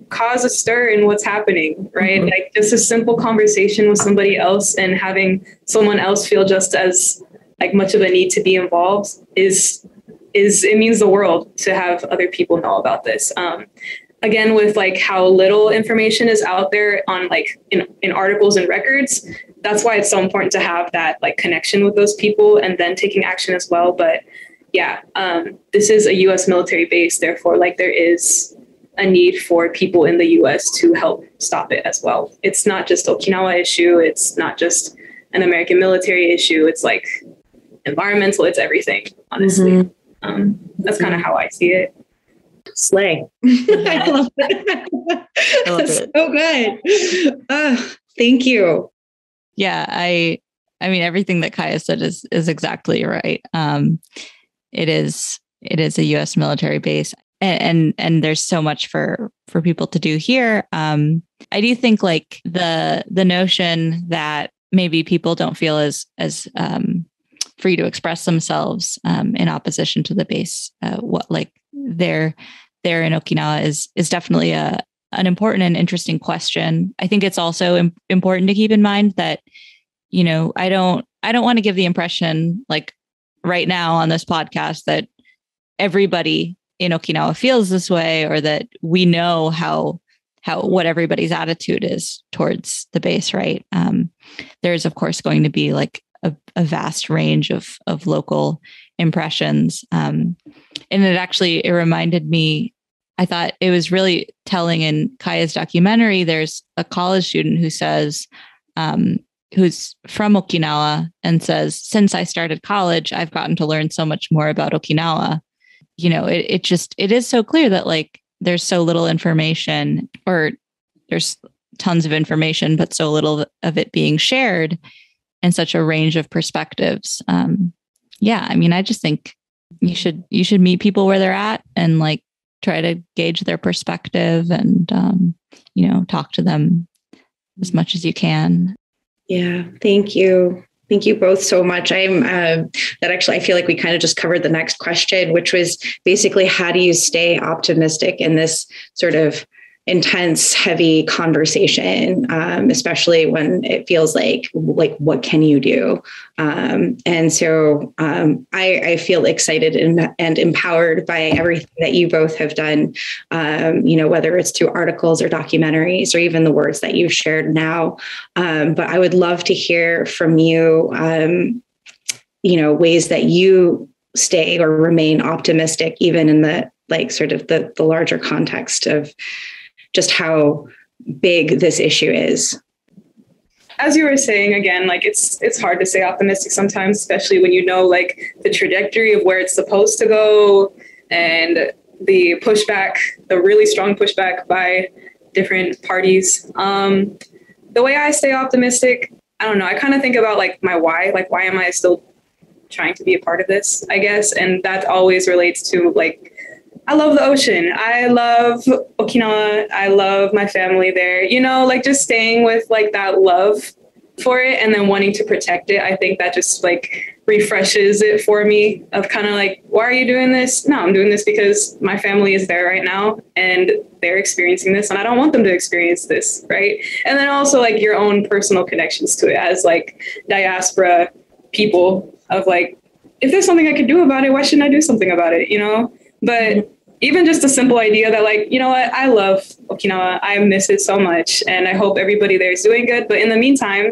cause a stir in what's happening right? Mm-hmm. like just a simple conversation with somebody else and having someone else feel just as like much of a need to be involved is is it means the world to have other people know about this. Um, again with like how little information is out there on like in, in articles and records that's why it's so important to have that like connection with those people and then taking action as well. But yeah um, this is a us military base therefore like there is a need for people in the us to help stop it as well. It's not just okinawa issue it's not just an american military issue it's like environmental it's everything honestly. Mm-hmm. um, that's kind of how i see it slay. I love it. I love it. so good. Uh, thank you. Yeah, I I mean everything that Kaiya said is is exactly right. Um it is it is a U.S. military base, and and, and there's so much for for people to do here. Um, I do think like the the notion that maybe people don't feel as as um, free to express themselves um, in opposition to the base. Uh, what like there there in Okinawa is is definitely a an important and interesting question. I think it's also Im- important to keep in mind that you know I don't I don't want to give the impression like right now on this podcast that everybody in Okinawa feels this way or that we know how how what everybody's attitude is towards the base right um, there's of course going to be like a, a vast range of of local impressions. Um, and it actually it reminded me i thought it was really telling in kaiya's documentary. There's a college student who says um, who's from okinawa and says since i started college i've gotten to learn so much more about okinawa. You know it, it just it is so clear that like there's so little information or there's tons of information but so little of it being shared and such a range of perspectives. Um yeah i mean i just think you should you should meet people where they're at and like try to gauge their perspective and um you know talk to them as much as you can yeah thank you Thank you both so much. I'm uh, that actually I feel like we kind of just covered the next question, which was basically how do you stay optimistic in this sort of intense, heavy conversation, um, especially when it feels like like what can you do? Um, and so um, I, I, feel excited and, and, empowered by everything that you both have done. Um, you know, whether it's through articles or documentaries or even the words that you've shared now. Um, but I would love to hear from you. Um, you know, ways that you stay or remain optimistic, even in the like sort of the the larger context of just how big this issue is. As you were saying again like it's it's hard to stay optimistic sometimes especially when you know like the trajectory of where it's supposed to go and the pushback the really strong pushback by different parties. Um the way i stay optimistic i don't know i kind of think about like my why like why am i still trying to be a part of this i guess? And that always relates to like I love the ocean. I love Okinawa. I love my family there. You know, like just staying with like that love for it and then wanting to protect it. I think that just like refreshes it for me of kind of like, why are you doing this? No, I'm doing this because my family is there right now and they're experiencing this and I don't want them to experience this, right? And then also like your own personal connections to it as like diaspora people of like, if there's something I could do about it, why shouldn't I do something about it? You know? But mm-hmm. Even just a simple idea that like you know what? I love okinawa. I miss it so much and i hope everybody there is doing good. But in the meantime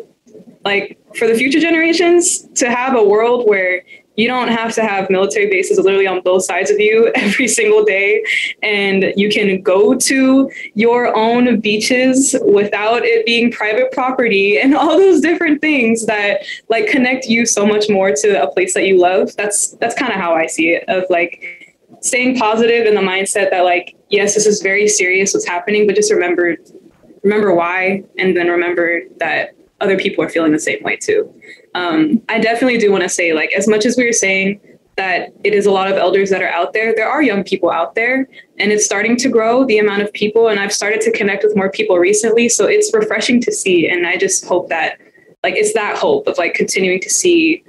like for the future generations to have a world where you don't have to have military bases literally on both sides of you every single day and you can go to your own beaches without it being private property and all those different things that like connect you so much more to a place that you love that's that's kind of how i see it of like staying positive in the mindset that like yes this is very serious what's happening but just remember remember why and then remember that other people are feeling the same way too. Um, i definitely do want to say like as much as we were saying that it is a lot of elders that are out there there are young people out there and it's starting to grow the amount of people and i've started to connect with more people recently so it's refreshing to see and i just hope that like it's that hope of like continuing to see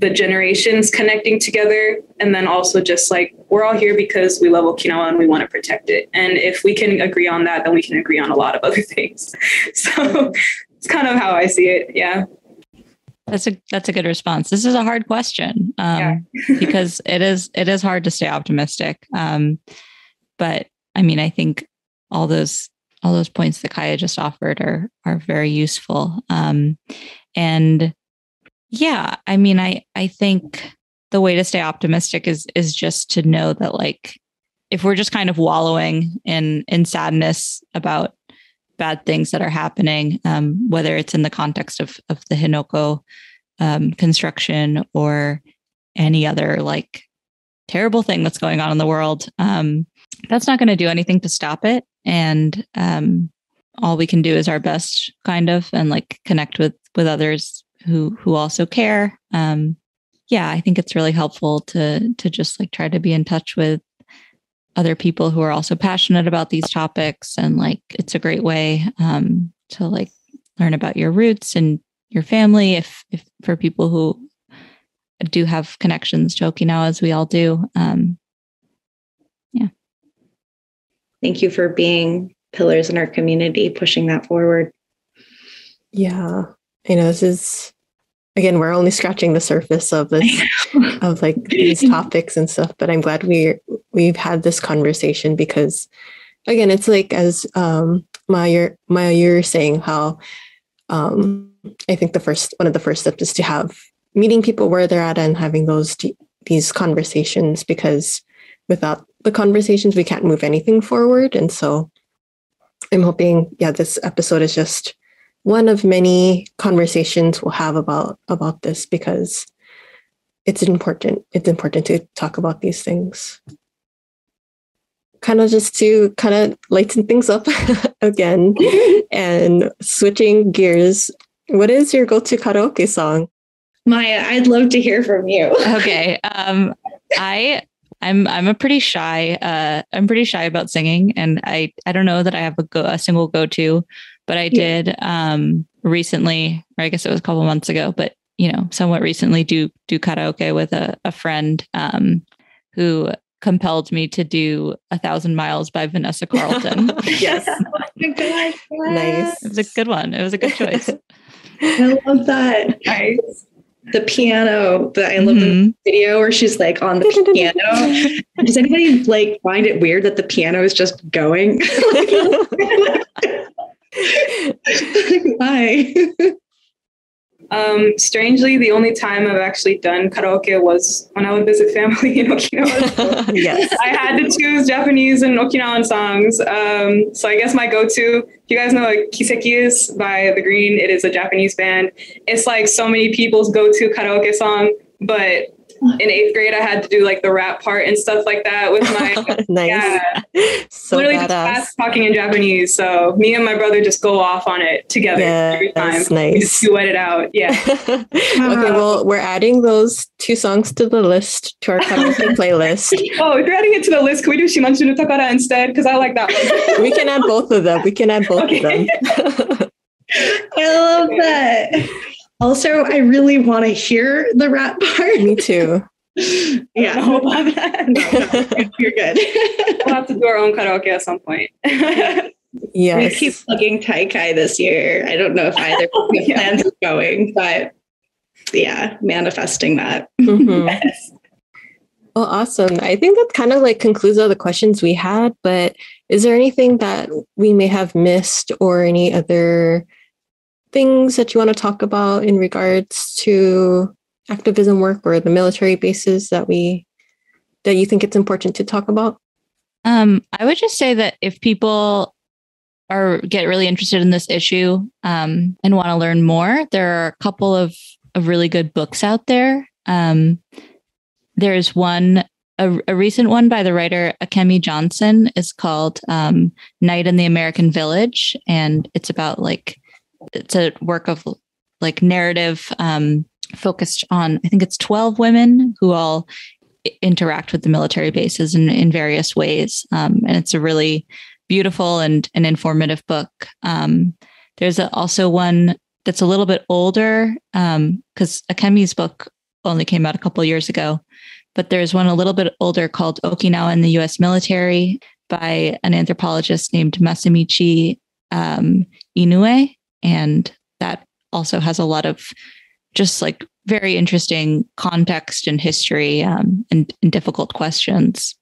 the generations connecting together and then also just like we're all here because we love okinawa and we want to protect it. And if we can agree on that then we can agree on a lot of other things. So it's kind of how i see it yeah. That's a that's a good response. This is a hard question um, yeah. because it is it is hard to stay optimistic um, but i mean i think all those all those points that kaiya just offered are are very useful um, and yeah, I mean, I I think the way to stay optimistic is is just to know that like if we're just kind of wallowing in in sadness about bad things that are happening, um, whether it's in the context of of the Henoko um, construction or any other like terrible thing that's going on in the world, um, that's not going to do anything to stop it. And um, all we can do is our best, kind of, and like connect with with others who who also care. Um, yeah, I think it's really helpful to to just like try to be in touch with other people who are also passionate about these topics and like it's a great way um, to like learn about your roots and your family if if for people who do have connections to Okinawa as we all do. Um, yeah. Thank you for being pillars in our community, pushing that forward. Yeah. You know, this is again, we're only scratching the surface of this of like these topics and stuff, but I'm glad we we've had this conversation because again, it's like as um Maia Maia you're saying how um I think the first one of the first steps is to have meeting people where they're at and having those these conversations because without the conversations we can't move anything forward. And so i'm hoping yeah this episode is just one of many conversations we'll have about about this because it's important it's important to talk about these things kind of just to kind of lighten things up again and switching gears what is your go-to karaoke song Maia, I'd love to hear from you. okay. Um, I I'm I'm a pretty shy. Uh, I'm pretty shy about singing, and I I don't know that I have a go a single go to, but I yeah. did um recently, or I guess it was a couple months ago, but you know, somewhat recently do do karaoke with a a friend um who compelled me to do a thousand miles by Vanessa Carlton. yes. oh my God, yes. Nice. It was a good one. It was a good choice. I love that. Nice the piano that I love mm-hmm. the video where she's like on the piano. Does anybody like find it weird that the piano is just going? Why? Um, strangely, the only time I've actually done karaoke was when I would visit family in Okinawa. yes. I had to choose Japanese and Okinawan songs. Um, so I guess my go-to, you guys know what Kiseki is by The Green, it is a Japanese band. It's like so many people's go-to karaoke song, but in eighth grade, I had to do like the rap part and stuff like that with my nice. Yeah, so literally badass. just class talking in Japanese. So me and my brother just go off on it together yeah, every time. That's nice. We just sweat it out. Yeah. okay, well, we're adding those two songs to the list to our karaoke playlist. Oh, if you're adding it to the list, can we do Shimanchu no Takara instead? Because I like that one. we can add both of them. We can add both okay. of them. I love that. Also, I really want to hear the rap part. Me too. yeah, no, no, you're good. we'll have to do our own karaoke at some point. Yeah, we keep plugging Taikai this year. I don't know if either yeah. plans are going, but yeah, manifesting that. Mm-hmm. yes. Well, awesome. I think that kind of like concludes all the questions we had, but is there anything that we may have missed or any other things that you want to talk about in regards to activism work or the military bases that we that you think it's important to talk about? Um, I would just say that if people are get really interested in this issue um, and want to learn more, there are a couple of of really good books out there. Um, there's one a, a, recent one by the writer Akemi Johnson is called um, Night in the American Village, and it's about like it's a work of like narrative um, focused on i think it's 12 women who all interact with the military bases in, in various ways. Um, and it's a really beautiful and, and informative book. Um, there's a, also one that's a little bit older because um, akemi's book only came out a couple years ago but there's one a little bit older called okinawa and the us military by an anthropologist named masamichi um, inoue and that also has a lot of just like very interesting context and history um, and, and, difficult questions.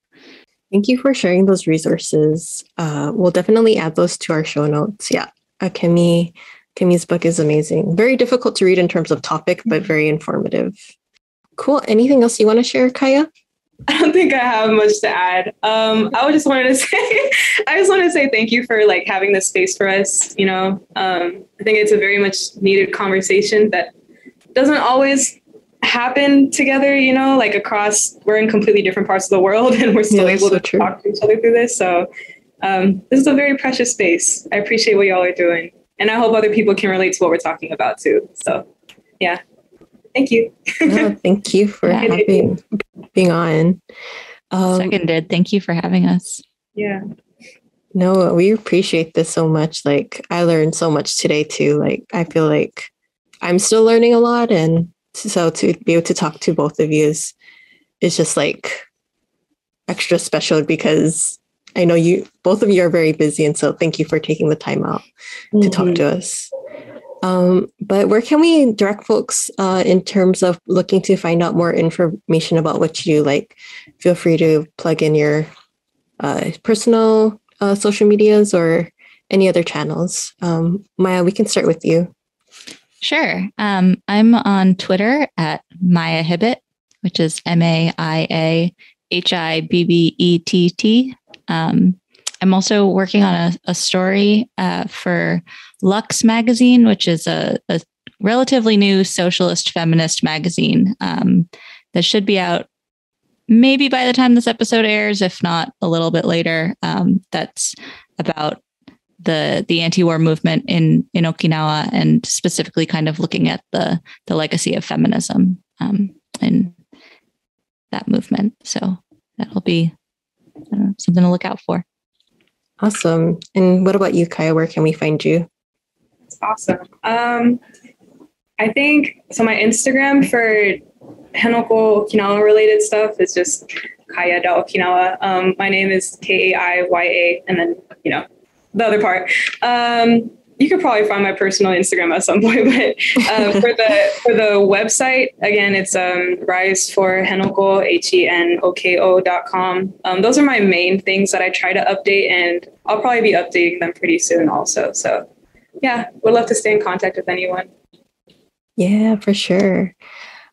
Thank you for sharing those resources. Uh, we'll definitely add those to our show notes. Yeah, Akemi Kemi's book is amazing. Very difficult to read in terms of topic, but very informative. Cool. Anything else you want to share, Kaiya? I don't think I have much to add. Um, I just wanted to say, I just want to say thank you for like having this space for us. You know, um, I think it's a very much needed conversation that doesn't always happen together. You know, like across we're in completely different parts of the world, and we're still yeah, able so to true. talk to each other through this. So um, this is a very precious space. I appreciate what y'all are doing, and I hope other people can relate to what we're talking about too. So, yeah. Thank you. no, thank you for yeah. having being on. Um, Seconded. Thank you for having us. Yeah. No, we appreciate this so much. Like I learned so much today too. Like I feel like I'm still learning a lot and so to be able to talk to both of you is is just like extra special because I know you both of you are very busy and so thank you for taking the time out mm-hmm. to talk mm-hmm. to us. Um, but where can we direct folks uh, in terms of looking to find out more information about what you? Like, feel free to plug in your uh, personal uh, social medias or any other channels. Um, Maia, we can start with you. Sure. Um, I'm on Twitter at Maia Hibbett, which is M A I A H I B B E T T. Um, I'm also working on a, a story uh, for Lux Magazine, which is a, a relatively new socialist feminist magazine um, that should be out maybe by the time this episode airs, if not a little bit later. Um, that's about the the anti-war movement in in Okinawa and specifically kind of looking at the the legacy of feminism um, in that movement. So that'll be know, something to look out for. Awesome. And what about you, Kaiya? Where can we find you? Awesome. Um, I think so. My Instagram for Henoko Okinawa related stuff is just Kaiya Okinawa. Um, my name is K A I Y A, and then you know the other part. Um, you could probably find my personal Instagram at some point, but uh, for the for the website, again, it's um, Rise for Henoko, H E N O K O dot com. Um, those are my main things that I try to update, and I'll probably be updating them pretty soon also. So, yeah, would love to stay in contact with anyone. Yeah, for sure.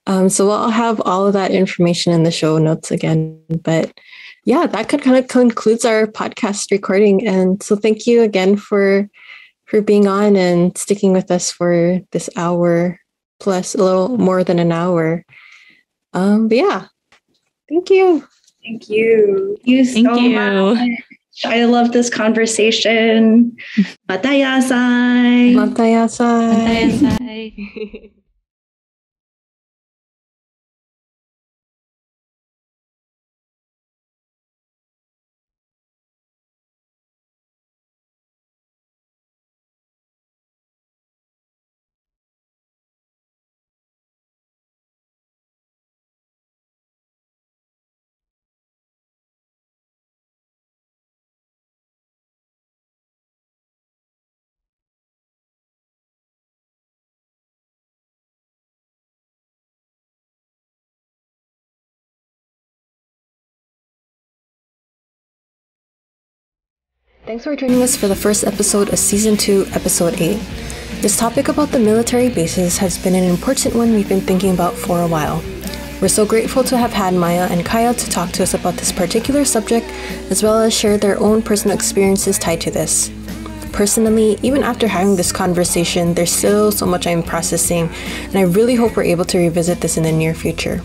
Um, so I'll have all of that information in the show notes again. But yeah, that could kind of concludes our podcast recording. And so thank you again for for being on and sticking with us for this hour plus a little more than an hour. Um, but yeah, thank you. Thank you. Thank you so thank you. much. I love this conversation. Matayasai. Matayasai. Matayasai. Thanks for joining us for the first episode of Season 2, Episode 8. This topic about the military bases has been an important one we've been thinking about for a while. We're so grateful to have had Maia and Kaiya to talk to us about this particular subject, as well as share their own personal experiences tied to this. Personally, even after having this conversation, there's still so much I'm processing, and I really hope we're able to revisit this in the near future.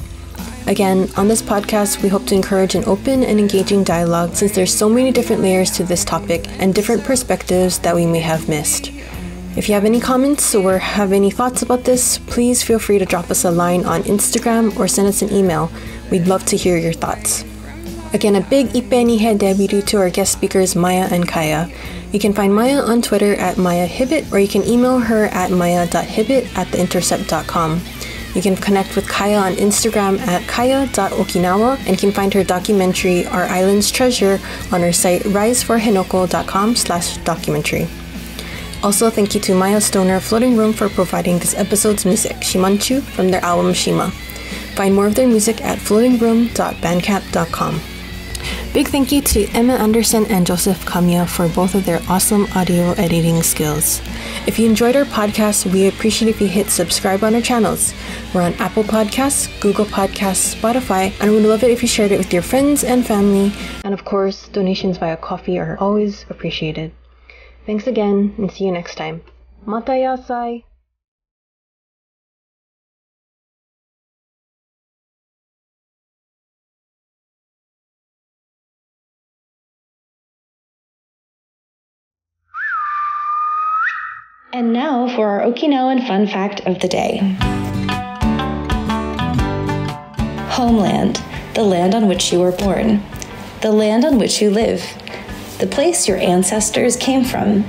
Again, on this podcast, we hope to encourage an open and engaging dialogue since there's so many different layers to this topic and different perspectives that we may have missed. If you have any comments or have any thoughts about this, please feel free to drop us a line on Instagram or send us an email. We'd love to hear your thoughts. Again, a big ippee nifee deebiru to our guest speakers Maia and Kaiya. You can find Maia on Twitter at Maia Hibbett or you can email her at maia.hibbett at theintercept.com. You can connect with Kaiya on Instagram at kaiya.okinawa and can find her documentary Our Island's Treasure on her site riseforhenoko.com slash documentary. Also, thank you to Maya Stoner Floating Room for providing this episode's music, Shimanchu, from their album Shima. Find more of their music at floatingroom.bandcamp.com. Big thank you to Emma Anderson and Joseph Kamiya for both of their awesome audio editing skills. If you enjoyed our podcast, we appreciate if you hit subscribe on our channels. We're on Apple Podcasts, Google Podcasts, Spotify, and we'd love it if you shared it with your friends and family. And of course, donations via Ko-fi are always appreciated. Thanks again, and see you next time. Mata yasai! And now for our Okinawan fun fact of the day. homeland, the land on which you were born, the land on which you live, the place your ancestors came from.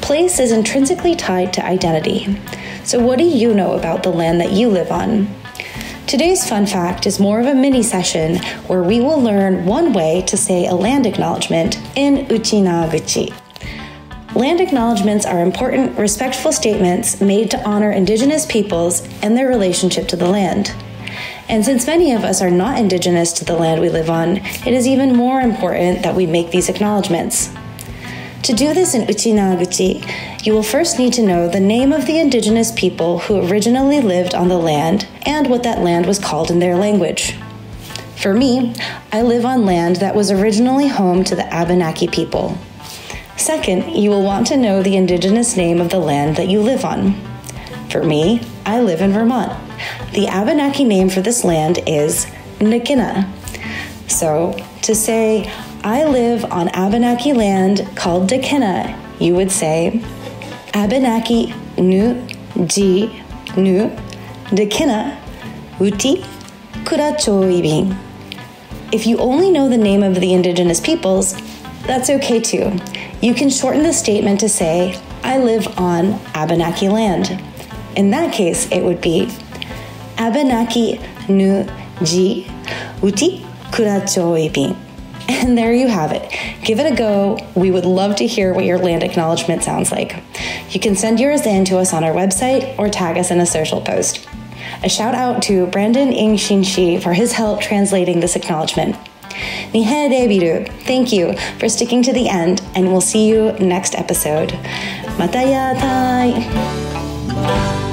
Place is intrinsically tied to identity. So, what do you know about the land that you live on? Today's fun fact is more of a mini session where we will learn one way to say a land acknowledgement in Uchinaguchi. Land acknowledgements are important, respectful statements made to honor Indigenous peoples and their relationship to the land. And since many of us are not Indigenous to the land we live on, it is even more important that we make these acknowledgements. To do this in Uchinaguchi, you will first need to know the name of the indigenous people who originally lived on the land and what that land was called in their language. For me, I live on land that was originally home to the Abenaki people. Second, you will want to know the indigenous name of the land that you live on. For me, I live in Vermont. The Abenaki name for this land is Ndakinna. So, to say, I live on Abenaki land called Ndakinna, you would say, Abenaki nu di nu Ndakinna uti kurachoibing. If you only know the name of the indigenous peoples, that's okay too. You can shorten the statement to say, I live on Abenaki land. In that case, it would be Abenaki nu ji uti kurachoibin. And there you have it. Give it a go. We would love to hear what your land acknowledgement sounds like. You can send yours in to us on our website or tag us in a social post. A shout out to Brandon Ing Shin for his help translating this acknowledgement. Thank you for sticking to the end, and we'll see you next episode. Mata ya tai!